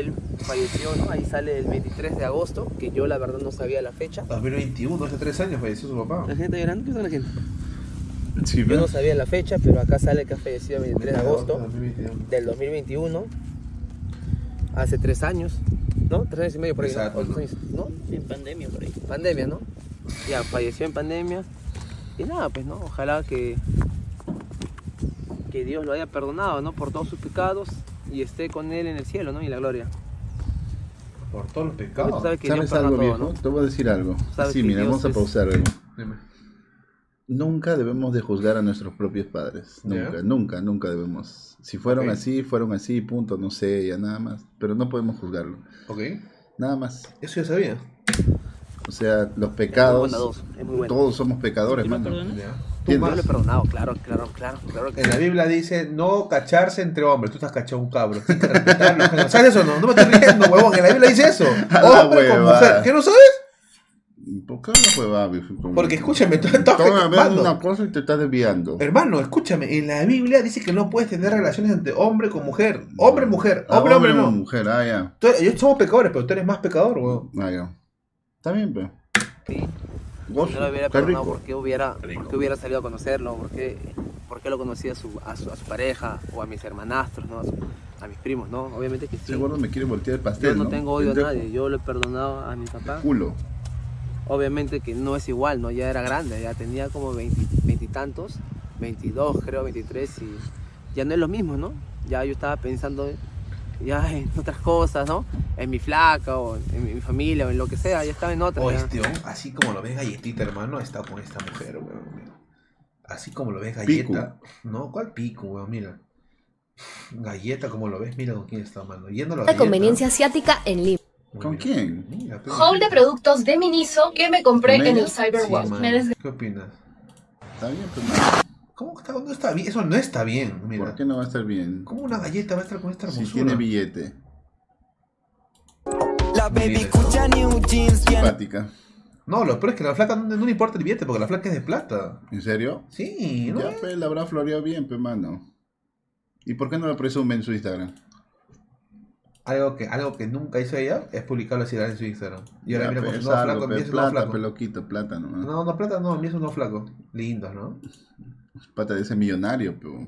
[SPEAKER 9] él falleció, ¿no? Ahí sale el 23 de agosto, que yo la verdad no sabía la fecha.
[SPEAKER 1] 2021, hace tres años falleció su papá.
[SPEAKER 9] La gente llorando, ¿qué está la gente?
[SPEAKER 6] Sí,
[SPEAKER 9] Yo no sabía la fecha, pero acá sale que ha fallecido el 23 de agosto
[SPEAKER 1] 2021.
[SPEAKER 9] del 2021. Hace tres años, ¿no? Tres años y medio por ahí, ¿no?
[SPEAKER 1] Exacto,
[SPEAKER 9] ¿O dos
[SPEAKER 1] ¿no?
[SPEAKER 9] años? ¿no?
[SPEAKER 19] En pandemia por ahí.
[SPEAKER 9] Pandemia, ¿no? Ya, falleció en pandemia. Y nada, pues, ¿no? Ojalá que, que Dios lo haya perdonado, ¿no? Por todos sus pecados y esté con él en el cielo, ¿no? Y la gloria.
[SPEAKER 1] Por todos los pecados.
[SPEAKER 9] sabes
[SPEAKER 6] ¿Sabes algo,
[SPEAKER 9] todo,
[SPEAKER 6] viejo?
[SPEAKER 9] ¿no?
[SPEAKER 6] Te voy a decir algo. Sí, mira,
[SPEAKER 9] Dios
[SPEAKER 6] vamos a
[SPEAKER 9] es-
[SPEAKER 6] pausar algo.
[SPEAKER 1] Dime.
[SPEAKER 6] Nunca debemos de juzgar a nuestros propios padres. Nunca, nunca, nunca debemos. Si fueron así, fueron así, punto, no sé, ya nada más. Pero no podemos juzgarlo.
[SPEAKER 1] Ok.
[SPEAKER 6] Nada más.
[SPEAKER 1] Eso ya sabía.
[SPEAKER 6] O sea, los pecados.
[SPEAKER 9] es muy.
[SPEAKER 6] Todos somos pecadores, mano.
[SPEAKER 9] Yo he perdonado, claro, claro, claro, claro que
[SPEAKER 1] En la. Biblia dice no cacharse entre hombres. Tú estás cachado un cabro. Tienes que respetarlo. ¿Sabes eso no? No me estás riendo, huevón. En la Biblia dice eso. Hombre con mujer. ¿Qué no sabes?
[SPEAKER 6] ¿Por qué no huevada,
[SPEAKER 1] Porque escúchame, tú estás hermano,
[SPEAKER 6] una cosa y te estás desviando.
[SPEAKER 1] hermano, escúchame. En la Biblia dice que no puedes tener relaciones entre hombre con mujer. Hombre, mujer.
[SPEAKER 6] Ah,
[SPEAKER 1] Hombre, hombre, no.
[SPEAKER 6] mujer, ah, ya.
[SPEAKER 1] Ellos somos pecadores, pero tú eres más pecador, huevón.
[SPEAKER 6] Ah, ya. Está bien, pero.
[SPEAKER 9] No lo hubiera
[SPEAKER 6] qué
[SPEAKER 9] perdonado
[SPEAKER 6] rico.
[SPEAKER 9] porque hubiera, porque hubiera salido a conocerlo, porque, porque lo conocía a su, a, su, a su pareja o a mis hermanastros, ¿no? a, su- a mis primos, ¿no? Obviamente que sí.
[SPEAKER 6] Seguro me quiere voltear el pastel.
[SPEAKER 9] Yo no tengo odio a nadie, yo lo he perdonado a mi papá.
[SPEAKER 6] Culo.
[SPEAKER 9] Obviamente que no es igual, ¿no? Ya era grande, ya tenía como veintitantos, 22 creo, 23 y ya no es lo mismo, ¿no? Ya yo estaba pensando ya en otras cosas, ¿no? En mi flaca o en mi, mi familia o en lo que sea, ya estaba en otra.
[SPEAKER 1] O
[SPEAKER 9] ya.
[SPEAKER 1] este, así como lo ves galletita, hermano, ha estado con esta mujer, weón. mira. Así como lo ves galleta. No, ¿cuál pico, weón? Mira. Galleta, como lo ves, mira con quién está, mano. Yendo a la
[SPEAKER 20] La
[SPEAKER 1] galleta.
[SPEAKER 20] conveniencia asiática en Lima.
[SPEAKER 6] ¿Con quién?
[SPEAKER 1] Mira, pero-
[SPEAKER 20] Haul de productos de Miniso que me compré
[SPEAKER 6] ¿Con
[SPEAKER 20] en el Cyber
[SPEAKER 1] Sí, ¿Qué opinas?
[SPEAKER 6] Está bien, pues, mano.
[SPEAKER 1] ¿Cómo está, no está bien? Eso no está bien, mira.
[SPEAKER 6] ¿Por qué no va a estar bien?
[SPEAKER 1] ¿Cómo una galleta va a estar con esta
[SPEAKER 6] Si
[SPEAKER 1] hermosura?
[SPEAKER 6] tiene billete.
[SPEAKER 1] La baby escucha
[SPEAKER 6] New Jeans. Simpática.
[SPEAKER 1] No, lo peor es que la flaca no, no le importa el billete porque la flaca es de plata.
[SPEAKER 6] ¿En serio?
[SPEAKER 1] Sí, ¿no?
[SPEAKER 6] Ya, pues, la habrá floreado bien, pues, mano. ¿Y por qué no lo presume en su Instagram?
[SPEAKER 1] Algo que, algo que nunca hizo ella es publicarlo así en su Instagram. Y ahora
[SPEAKER 6] Ya,
[SPEAKER 1] mira con
[SPEAKER 6] pues,
[SPEAKER 1] su nuevo
[SPEAKER 6] algo,
[SPEAKER 1] flaco,
[SPEAKER 6] pues,
[SPEAKER 1] empieza un nuevo
[SPEAKER 6] plata,
[SPEAKER 1] flaco.
[SPEAKER 6] peloquito, plata, ¿no?
[SPEAKER 1] No, no, plata no, empieza un nuevo flaco. Lindos, ¿no?
[SPEAKER 6] Pata de ese millonario, pero.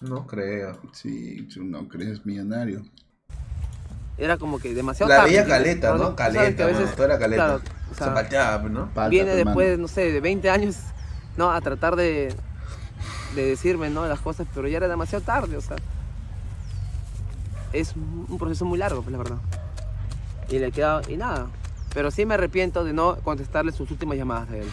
[SPEAKER 1] No creo.
[SPEAKER 6] Sí, tú no crees millonario.
[SPEAKER 9] Era como que demasiado
[SPEAKER 1] La
[SPEAKER 9] tarde,
[SPEAKER 1] veía caleta, ¿no? Caleta,
[SPEAKER 9] que a veces,
[SPEAKER 1] todo era caleta.
[SPEAKER 9] claro, o sea,
[SPEAKER 1] Se palteaba, pues, ¿no?
[SPEAKER 9] Viene
[SPEAKER 6] pues,
[SPEAKER 9] después,
[SPEAKER 6] mano.
[SPEAKER 9] no sé, de 20 años, ¿no? A tratar de, de decirme, ¿no? Las cosas, pero ya era demasiado tarde, o sea. Es un proceso muy largo, pues, la verdad. Y le queda, y nada. Pero sí me arrepiento de no contestarle sus últimas llamadas a él.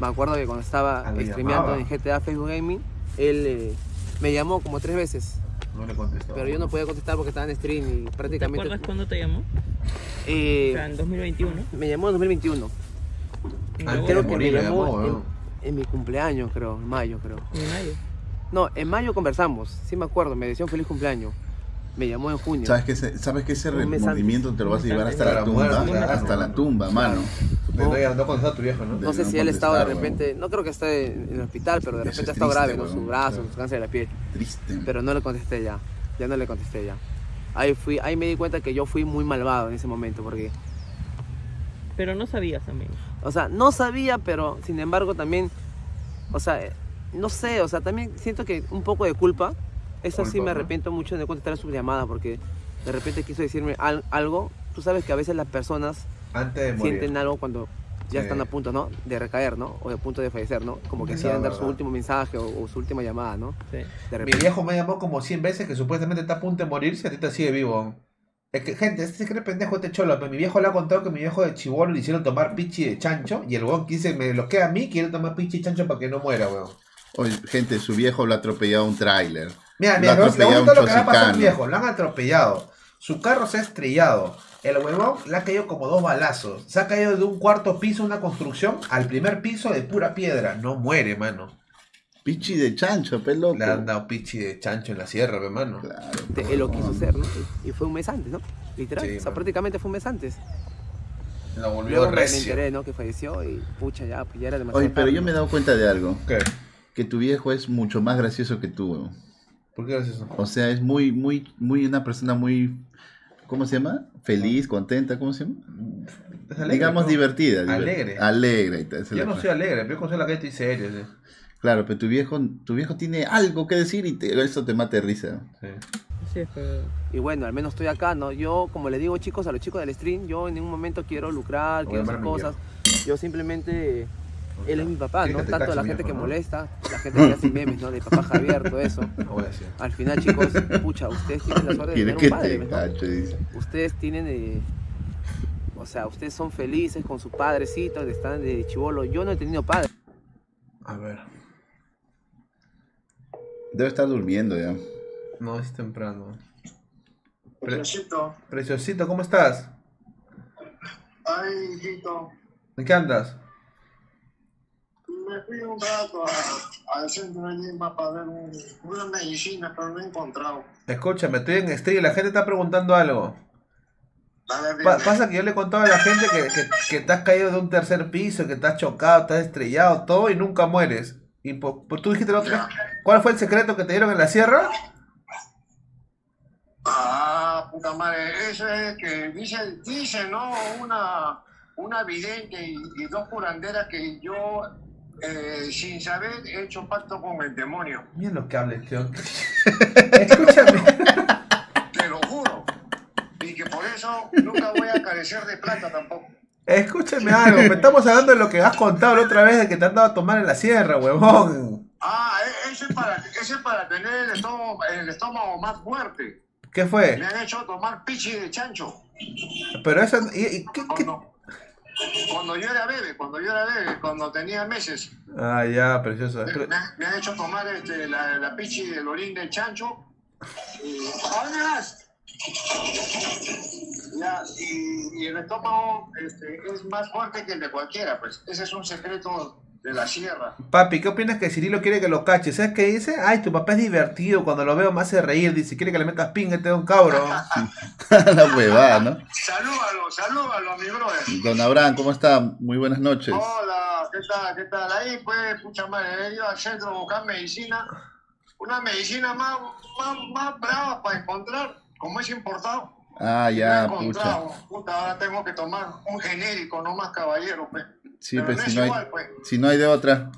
[SPEAKER 9] Me acuerdo que cuando estaba
[SPEAKER 1] Ah,
[SPEAKER 9] streameando en GTA Facebook Gaming, él eh, me llamó como tres veces.
[SPEAKER 1] No le contestó.
[SPEAKER 9] Pero yo no podía contestar porque estaba en stream y
[SPEAKER 5] ¿Te
[SPEAKER 9] prácticamente...
[SPEAKER 5] acuerdas cuándo te llamó?
[SPEAKER 9] Eh,
[SPEAKER 5] O sea, en 2021.
[SPEAKER 9] me llamó en 2021.
[SPEAKER 1] Antes
[SPEAKER 9] creo que
[SPEAKER 1] morir
[SPEAKER 9] me llamó
[SPEAKER 1] llamó,
[SPEAKER 9] en, mi cumpleaños, creo, en mayo, creo.
[SPEAKER 5] En mayo.
[SPEAKER 9] No, en mayo conversamos, sí me acuerdo, me un feliz cumpleaños. Me llamó en junio.
[SPEAKER 6] ¿Sabes que ese, ¿sabes que ese remordimiento te lo vas a llevar hasta la tumba? Hasta la
[SPEAKER 1] mano.
[SPEAKER 6] tumba, mano.
[SPEAKER 1] No, no, no contestó a tu viejo, ¿no?
[SPEAKER 9] No sé si él estaba de repente, no creo que esté en el hospital, pero de repente ha
[SPEAKER 6] es
[SPEAKER 9] estado grave,
[SPEAKER 6] weón.
[SPEAKER 9] Su brazo,
[SPEAKER 6] Claro.
[SPEAKER 9] su cáncer de la piel.
[SPEAKER 6] Triste.
[SPEAKER 9] Pero no le contesté ya, ya no le contesté ya. Ahí fui, ahí me di cuenta que yo fui muy malvado en ese momento, porque,
[SPEAKER 5] Pero no sabías también.
[SPEAKER 9] o sea, no sabía, pero sin embargo también, o sea, eh, no sé, o sea, también siento que un poco de culpa. Eso sí me arrepiento mucho de no contestar sus llamadas, porque de repente quiso decirme al- algo. Tú sabes que a veces las personas
[SPEAKER 1] Antes de morir.
[SPEAKER 9] sienten algo cuando ya
[SPEAKER 1] Sí.
[SPEAKER 9] están a punto, ¿no? De recaer, ¿no? O a punto de fallecer, ¿no? Como que quieren dar su último mensaje o, o su última llamada, ¿no?
[SPEAKER 5] Sí.
[SPEAKER 9] De
[SPEAKER 1] Mi viejo me llamó como 100 veces que supuestamente está a punto de morirse, a ti te sigue vivo. Es que, gente, este se cree pendejo este cholo, pero mi viejo le ha contado que mi viejo de chivolo le hicieron tomar pichi de chancho y el weón que dice, me bloquea a mí, quiere tomar pichi de chancho para que no muera, weón.
[SPEAKER 6] Oye, gente, su viejo lo ha atropellado un tráiler.
[SPEAKER 1] Mira,
[SPEAKER 6] Lo
[SPEAKER 1] mira,
[SPEAKER 6] atropellado
[SPEAKER 1] contar
[SPEAKER 6] un
[SPEAKER 1] lo que le ha pasado viejo, lo han atropellado. Su carro se ha estrellado. El huevón le ha caído como dos balazos. Se ha caído de un cuarto piso, una construcción, al primer piso de pura piedra. No muere, mano.
[SPEAKER 6] Pichi de chancho, pe loco.
[SPEAKER 1] Le han dado pichi de chancho en la sierra, pe, mano.
[SPEAKER 6] Claro.
[SPEAKER 9] Él lo quiso hacer, ¿no? Y fue un mes antes, ¿no? Literal.
[SPEAKER 1] Sí,
[SPEAKER 9] o sea, prácticamente fue un mes antes.
[SPEAKER 1] Lo volvió
[SPEAKER 9] Luego me
[SPEAKER 1] recio.
[SPEAKER 9] enteré, ¿no? Que falleció y pucha, ya, pues ya era demasiado
[SPEAKER 6] Oye, pero
[SPEAKER 9] tarde,
[SPEAKER 6] yo
[SPEAKER 9] ¿no?
[SPEAKER 6] me he dado cuenta de algo.
[SPEAKER 1] ¿Qué?
[SPEAKER 6] Que tu viejo es mucho más gracioso que tú.
[SPEAKER 1] ¿Por qué haces eso?
[SPEAKER 6] O sea, es muy, muy, muy una persona muy, ¿cómo se llama? Feliz, contenta, ¿cómo se llama?
[SPEAKER 1] Alegre,
[SPEAKER 6] Digamos
[SPEAKER 1] ¿no?
[SPEAKER 6] divertida. diver-
[SPEAKER 1] Alegre.
[SPEAKER 6] Alegre.
[SPEAKER 1] Yo no
[SPEAKER 6] cosa.
[SPEAKER 1] soy alegre, pero yo con la que estoy serio. sí.
[SPEAKER 6] Claro, pero tu viejo, tu viejo tiene algo que decir y te- eso te mata de risa.
[SPEAKER 1] Sí.
[SPEAKER 5] Sí, pero...
[SPEAKER 9] Y bueno, al menos estoy acá, ¿no? Yo, como le digo chicos, a los chicos del stream, yo en ningún momento quiero lucrar,
[SPEAKER 1] Voy
[SPEAKER 9] quiero hacer cosas. Yo simplemente Él es mi papá,
[SPEAKER 1] ¿Quieres
[SPEAKER 9] ¿no? Tanto la gente que molesta, la gente que hace memes, ¿no? De papá Javier, todo eso. Al final, chicos, pucha, ustedes tienen la suerte de tener
[SPEAKER 6] que
[SPEAKER 9] un padre,
[SPEAKER 6] te
[SPEAKER 9] ¿no? Ustedes tienen de... O sea, ustedes son felices con su padrecito, están de chivolo. Yo no he tenido padre.
[SPEAKER 1] A ver.
[SPEAKER 6] Debe estar durmiendo ya.
[SPEAKER 1] No, es temprano. Pre-
[SPEAKER 14] Preciosito.
[SPEAKER 1] Preciosito, ¿cómo estás?
[SPEAKER 14] Ay, hijito.
[SPEAKER 1] ¿En qué andas?
[SPEAKER 14] Me fui un rato a- al centro de Lima para ver un- una medicina, pero no he encontrado.
[SPEAKER 1] Escúchame, estoy en stream y la gente está preguntando algo. Pa- pasa que yo le contaba a la gente que, que, que te has caído de un tercer piso, que estás chocado, estás estrellado, todo y nunca mueres. Y po- po- tú dijiste la otra vez, ¿cuál fue el secreto que te dieron en la sierra?
[SPEAKER 14] Ah, puta madre, eso es que dice, dice ¿no? Una, una vidente y, y dos curanderas que yo, eh, sin saber, he hecho pacto con el demonio.
[SPEAKER 1] Mira lo que hables, tío. Escúchame.
[SPEAKER 14] Te lo juro. Y que por eso nunca voy a carecer de plata tampoco.
[SPEAKER 1] Escúchame algo, me estamos hablando de lo que has contado la otra vez de que te han dado a tomar en la sierra, huevón.
[SPEAKER 14] Ah, e- eso es para, eso es para tener el estómago, el estómago más fuerte.
[SPEAKER 1] ¿Qué fue?
[SPEAKER 14] Me han hecho tomar pichi de chancho.
[SPEAKER 1] Pero eso... ¿y, y qué- qué?
[SPEAKER 14] Cuando yo era bebé, cuando yo era bebé, cuando tenía meses,
[SPEAKER 1] Ah, ya, precioso.
[SPEAKER 14] me, me han- hecho tomar este, la, la pichi del orín del chancho. Y. Ya, y, y el estómago este, es más fuerte que el de cualquiera, pues. Ese es un secreto de la sierra.
[SPEAKER 1] Papi, ¿qué opinas que Cirilo quiere que lo cache? ¿Sabes qué dice? Ay, tu papá es divertido, cuando lo veo me hace reír, dice, quiere que le metas ping, este es un cabro.
[SPEAKER 6] la huevada, ¿no?
[SPEAKER 14] Salúdalo, salúdalo, mi brother.
[SPEAKER 6] Don Abraham, ¿cómo está? Muy buenas noches.
[SPEAKER 14] Hola, ¿qué tal? ¿Qué tal? Ahí, pues, pucha madre, he ido al centro a buscar medicina. Una medicina más, más, más brava para encontrar, como es importado.
[SPEAKER 6] Ah,
[SPEAKER 14] No
[SPEAKER 6] ya, pucha.
[SPEAKER 14] encontrado. Puta, ahora tengo que tomar un genérico, no más caballero, pues.
[SPEAKER 6] Sí,
[SPEAKER 14] Pero
[SPEAKER 6] pues
[SPEAKER 14] no
[SPEAKER 6] si
[SPEAKER 14] es
[SPEAKER 6] no hay,
[SPEAKER 14] igual, pues.
[SPEAKER 6] si no hay de otra.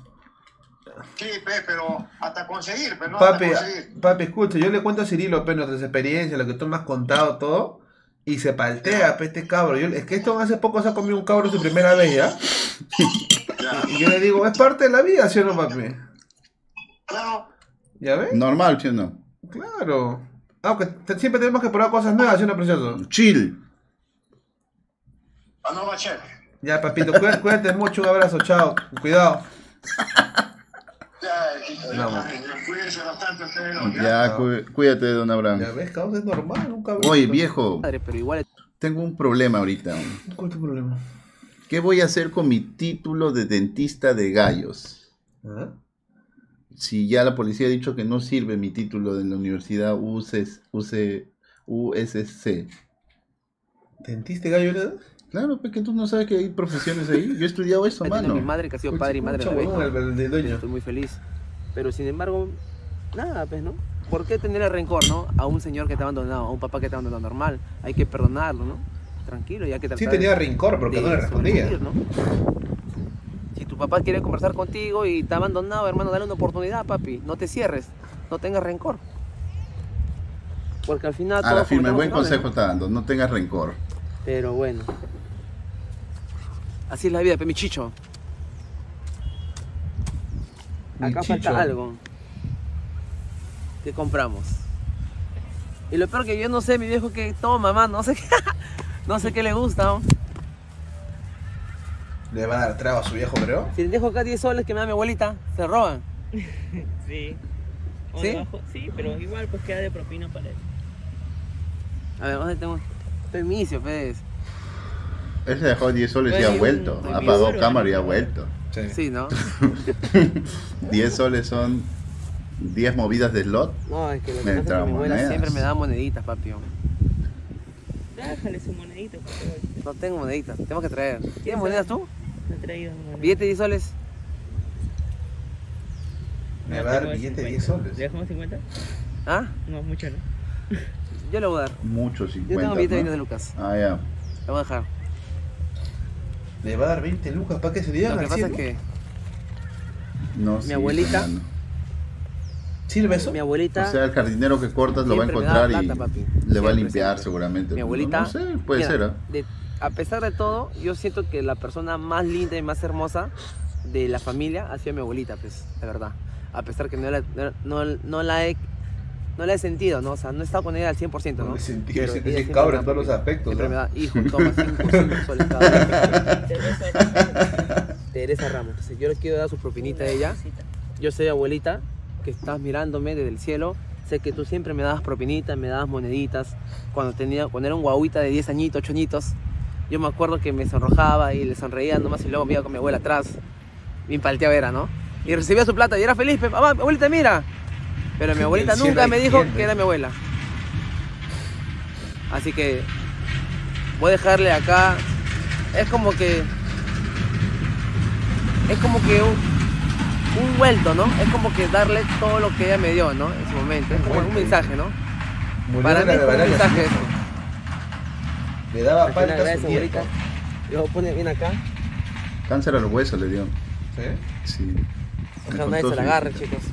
[SPEAKER 14] Sí, pues, pero hasta conseguir, pero no
[SPEAKER 1] Papi,
[SPEAKER 14] hasta conseguir.
[SPEAKER 1] papi, escucha, yo le cuento a Cirilo, pues, nuestras experiencias, lo que tú me has contado, todo, y se paltea, pues, este cabro. Yo- es que esto hace poco se ha comido un cabro su primera vez, ¿ya? Y yo le digo, es parte de la vida, ¿sí o no, papi?
[SPEAKER 14] Claro.
[SPEAKER 1] ¿Ya ves?
[SPEAKER 6] Normal, ¿sí o no?
[SPEAKER 1] Claro. Aunque te- siempre tenemos que probar cosas nuevas, ¿sí o no, precioso?
[SPEAKER 6] Chill.
[SPEAKER 14] Ah, no.
[SPEAKER 1] Ya, papito, cuídate, cuídate mucho, un abrazo, chao, cuidado.
[SPEAKER 14] Ya, hijito, ya,
[SPEAKER 1] No.
[SPEAKER 14] ya, cuídense bastante ustedes. ¿no?
[SPEAKER 6] Ya, cu- cuídate, don Abraham.
[SPEAKER 1] Ya ves, cabrón, es normal, nunca
[SPEAKER 6] Oye, viejo,
[SPEAKER 9] pero igual
[SPEAKER 6] tengo un problema ahorita.
[SPEAKER 1] ¿Cuál es tu problema?
[SPEAKER 6] ¿Qué voy a hacer con mi título de dentista de gallos?
[SPEAKER 1] ¿Ah?
[SPEAKER 6] Si ya la policía ha dicho que no sirve mi título de la universidad UCS, UC, USC.
[SPEAKER 1] ¿Dentiste gallo, verdad?
[SPEAKER 6] Claro, porque tú no sabes que hay profesiones ahí. Yo he estudiado eso, mano.
[SPEAKER 9] mi madre que ha sido padre y madre la
[SPEAKER 1] de dueño.
[SPEAKER 9] Estoy muy feliz. Pero sin embargo, nada, pues, ¿no? ¿Por qué tener el rencor, no? A un señor que te ha abandonado, a un papá que te ha abandonado normal. Hay que perdonarlo, ¿no? Tranquilo, ya que
[SPEAKER 1] Sí tenía rencor, porque
[SPEAKER 9] de
[SPEAKER 1] no le respondía.
[SPEAKER 9] ¿no? Si tu papá quiere conversar contigo y te ha abandonado, hermano, dale una oportunidad, papi. No te cierres, no tengas rencor. Porque al final
[SPEAKER 6] A la firme, buen consejo está dando. No tengas rencor.
[SPEAKER 9] Pero bueno. Así es la vida, mi chicho.
[SPEAKER 1] Mi
[SPEAKER 9] Acá
[SPEAKER 1] chicho.
[SPEAKER 9] falta algo. ¿Qué compramos? Y lo peor que yo no sé, mi viejo, que toma, mamá, no sé qué, no sé qué le gusta. ¿no?
[SPEAKER 1] Le va a dar trago a su viejo, creo.
[SPEAKER 9] Si le dejo acá 10 soles que me da mi abuelita, se roban.
[SPEAKER 5] Sí. O
[SPEAKER 9] ¿Sí?
[SPEAKER 5] debajo- sí, pero igual pues queda de propina para él.
[SPEAKER 9] A ver, ¿dónde tengo? Permiso, pues.
[SPEAKER 6] Él se dejó 10 soles y
[SPEAKER 9] Pues,
[SPEAKER 6] ha
[SPEAKER 9] un-
[SPEAKER 6] vuelto. Apagó
[SPEAKER 9] visor,
[SPEAKER 6] cámara y ha vuelto.
[SPEAKER 9] Sí, ¿no?
[SPEAKER 6] 10 soles son 10 movidas de slot.
[SPEAKER 9] No, es que lo que
[SPEAKER 6] Me
[SPEAKER 9] pasa es que mi abuela
[SPEAKER 6] traumoneas.
[SPEAKER 9] siempre me da moneditas, papi.
[SPEAKER 5] Déjale su monedita, favor.
[SPEAKER 9] No tengo moneditas, tengo que traer. ¿Tienes monedas tú?
[SPEAKER 5] No he traído moneda.
[SPEAKER 9] ¿Billete de 10 soles?
[SPEAKER 1] Me va a dar billete de
[SPEAKER 5] 50.
[SPEAKER 1] 10 soles.
[SPEAKER 5] ¿Le dejamos 50?
[SPEAKER 9] ¿Ah?
[SPEAKER 5] No, mucho no.
[SPEAKER 9] Yo le voy a dar.
[SPEAKER 6] Mucho, 50.
[SPEAKER 9] Yo tengo billete de
[SPEAKER 6] ¿no?
[SPEAKER 9] 20 de Lucas.
[SPEAKER 6] Ah, ya.
[SPEAKER 9] Le voy a dejar.
[SPEAKER 1] Le va a dar 20 lucas para que se digan
[SPEAKER 9] Lo que pasa es que
[SPEAKER 6] No,
[SPEAKER 9] mi
[SPEAKER 6] sí,
[SPEAKER 9] abuelita,
[SPEAKER 6] hermano.
[SPEAKER 1] ¿Sirve eso?
[SPEAKER 9] mi abuelita,
[SPEAKER 6] O sea, el jardinero que cortas lo va a encontrar y
[SPEAKER 9] papi.
[SPEAKER 6] le va a limpiar
[SPEAKER 9] siempre.
[SPEAKER 6] seguramente.
[SPEAKER 9] mi abuelita,
[SPEAKER 6] No, sé, puede
[SPEAKER 9] mira,
[SPEAKER 6] ser, ¿ah?
[SPEAKER 9] de- a pesar de todo, yo siento que la persona más linda y más hermosa de la familia ha sido mi abuelita, pues, la verdad. A pesar que no la, no, no- la he no la he sentido, ¿no? O sea, no he estado con ella al 100%, ¿no?
[SPEAKER 1] No he sentido,
[SPEAKER 9] Pero
[SPEAKER 1] sientes cabra en todos los aspectos,
[SPEAKER 9] Siempre
[SPEAKER 1] ¿no?
[SPEAKER 9] me da, hijo, toma 5 soles cada día. Teresa Ramos. Entonces, yo le quiero dar su propinita a ella. Yo soy abuelita, que estás mirándome desde el cielo. Sé que tú siempre me dabas propinitas, me dabas moneditas. Cuando, tenía, cuando era un guauita de 10 añitos, 8 añitos, yo me acuerdo que me sonrojaba y le sonreía nomás y luego me iba con mi abuela atrás. Bien palteado era, ¿no? Y recibía su plata y era feliz. Mamá, abuelita, mira. Pero mi abuelita nunca me dijo que era mi abuela. Así que voy a dejarle acá. Es como que. Es como que un, un vuelto, ¿no? Es como que darle todo lo que ella me dio, ¿no? En su momento. Es como un mensaje, ¿no? Para mí es un mensaje eso.
[SPEAKER 1] Le daba palta a su nieto.
[SPEAKER 9] abuelita. Luego pone bien acá.
[SPEAKER 6] Cáncer a los huesos le dio.
[SPEAKER 1] ¿Sí?
[SPEAKER 6] Sí.
[SPEAKER 9] Ojalá nadie se la agarre,
[SPEAKER 6] viejita.
[SPEAKER 9] chicos.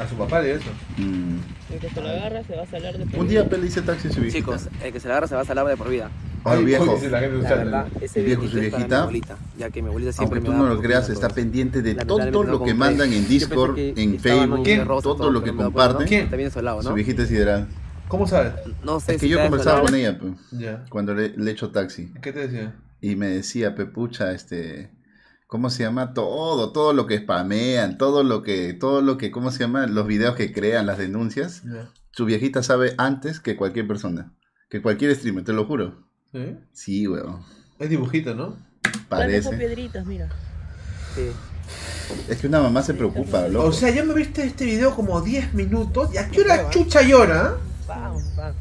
[SPEAKER 1] A su papá le dio eso.
[SPEAKER 6] Mm.
[SPEAKER 19] El que se lo agarra se va a salir de por
[SPEAKER 6] Un
[SPEAKER 19] vida.
[SPEAKER 6] día Pele hice taxi su viejita.
[SPEAKER 9] Chicos, el que se la agarra se va a salar de por vida.
[SPEAKER 6] Ay, viejo.
[SPEAKER 1] dice la gente
[SPEAKER 9] La verdad, ese
[SPEAKER 6] Viejo, su
[SPEAKER 9] viejito es para mi
[SPEAKER 6] viejita,
[SPEAKER 9] abuelita, ya que mi abuelita siempre
[SPEAKER 6] Aunque tú
[SPEAKER 9] me
[SPEAKER 6] no lo creas, está
[SPEAKER 9] todos.
[SPEAKER 6] pendiente de todo
[SPEAKER 9] no
[SPEAKER 6] lo que mandan en
[SPEAKER 9] Yo
[SPEAKER 6] Discord, en Facebook, todo
[SPEAKER 9] todo,
[SPEAKER 6] lo que comparten.
[SPEAKER 9] cuenta, Está bien desolado,
[SPEAKER 6] Su
[SPEAKER 9] ¿no?
[SPEAKER 6] viejita es sideral.
[SPEAKER 1] ¿Cómo sabes?
[SPEAKER 9] No sé
[SPEAKER 6] Es que
[SPEAKER 9] si
[SPEAKER 6] yo conversaba con ella, pues,
[SPEAKER 1] Ya.
[SPEAKER 6] cuando le, le echo taxi.
[SPEAKER 1] ¿Qué te decía?
[SPEAKER 6] Y me decía, Pepucha, este, ¿cómo se llama? Todo, todo lo que spamean, todo lo que, todo lo que, ¿cómo se llama? Los videos que crean, las denuncias. Su viejita sabe antes que cualquier persona. Que cualquier streamer, te lo juro.
[SPEAKER 1] ¿Sí?
[SPEAKER 6] Sí, weón.
[SPEAKER 1] Es dibujito, ¿no?
[SPEAKER 19] ¿Cuáles son
[SPEAKER 6] Parece.
[SPEAKER 19] piedritas? Mira.
[SPEAKER 9] Sí.
[SPEAKER 6] Es que una mamá se preocupa, loco.
[SPEAKER 1] O sea, ya me viste este video como 10 minutos. ¿Y a qué hora chucha llora?
[SPEAKER 9] Vamos, vamos.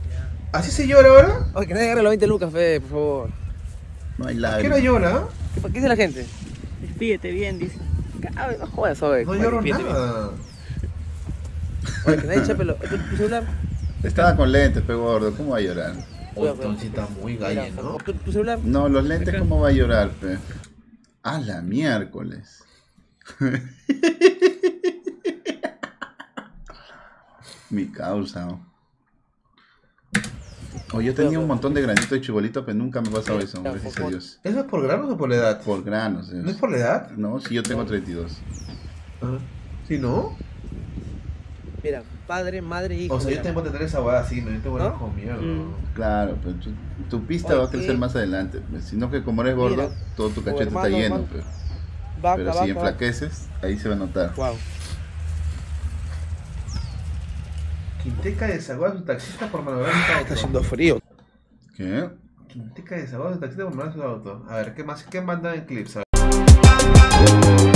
[SPEAKER 1] ¿Así se llora ahora?
[SPEAKER 9] Oye, que nadie agarre los 20 lucas, Fede, por favor.
[SPEAKER 6] no hay
[SPEAKER 1] ¿A qué
[SPEAKER 6] lágrimas.
[SPEAKER 1] llora?
[SPEAKER 9] ¿Qué, qué dice la gente?
[SPEAKER 19] Despídete bien, dice.
[SPEAKER 9] No jodas, oye.
[SPEAKER 1] No lloro
[SPEAKER 9] fíjate bien.
[SPEAKER 1] nada.
[SPEAKER 9] Oye, que nadie chape los- ¿Tu, tu celular?
[SPEAKER 6] Estaba con lentes, pe gordo. ¿Cómo va a llorar?
[SPEAKER 1] Oye, Toncita muy galle,
[SPEAKER 9] Mira,
[SPEAKER 1] ¿no?
[SPEAKER 9] ¿Tu, tu celular?
[SPEAKER 6] No, los lentes, ¿cómo va a llorar, pe? A la miércoles. Mi causa. Oh. Yo tenía un montón de granitos de chibolito, pero nunca me ha pasado eso, gracias a Dios.
[SPEAKER 1] ¿Eso es por granos o por la edad?
[SPEAKER 6] Por granos.
[SPEAKER 1] ¿No es por la edad?
[SPEAKER 6] No, si yo tengo 32.
[SPEAKER 1] Ah. ¿Sí, no?
[SPEAKER 9] Mira, padre, madre, hijo.
[SPEAKER 1] O sea, yo tengo que tener esa hueá así, ¿no? Yo tengo
[SPEAKER 9] ¿No?
[SPEAKER 1] hijo mierda.
[SPEAKER 9] Mm.
[SPEAKER 6] Claro, pero tu, tu pista
[SPEAKER 9] Oye,
[SPEAKER 6] va a crecer más adelante. Sino que como eres gordo,
[SPEAKER 9] Mira,
[SPEAKER 6] todo tu
[SPEAKER 9] tu
[SPEAKER 6] cachete está lleno.
[SPEAKER 9] Vaca,
[SPEAKER 6] Pero si
[SPEAKER 9] vaca,
[SPEAKER 6] enflaqueces, ahí se va a notar.
[SPEAKER 9] Wow.
[SPEAKER 1] Quinteca desagua a su taxista por malograr su auto.
[SPEAKER 9] Está haciendo frío.
[SPEAKER 6] ¿Qué?
[SPEAKER 1] Quinteca desagua a su taxista por malograr su auto. A ver, ¿qué más? ¿Qué mandan en clips? A ver.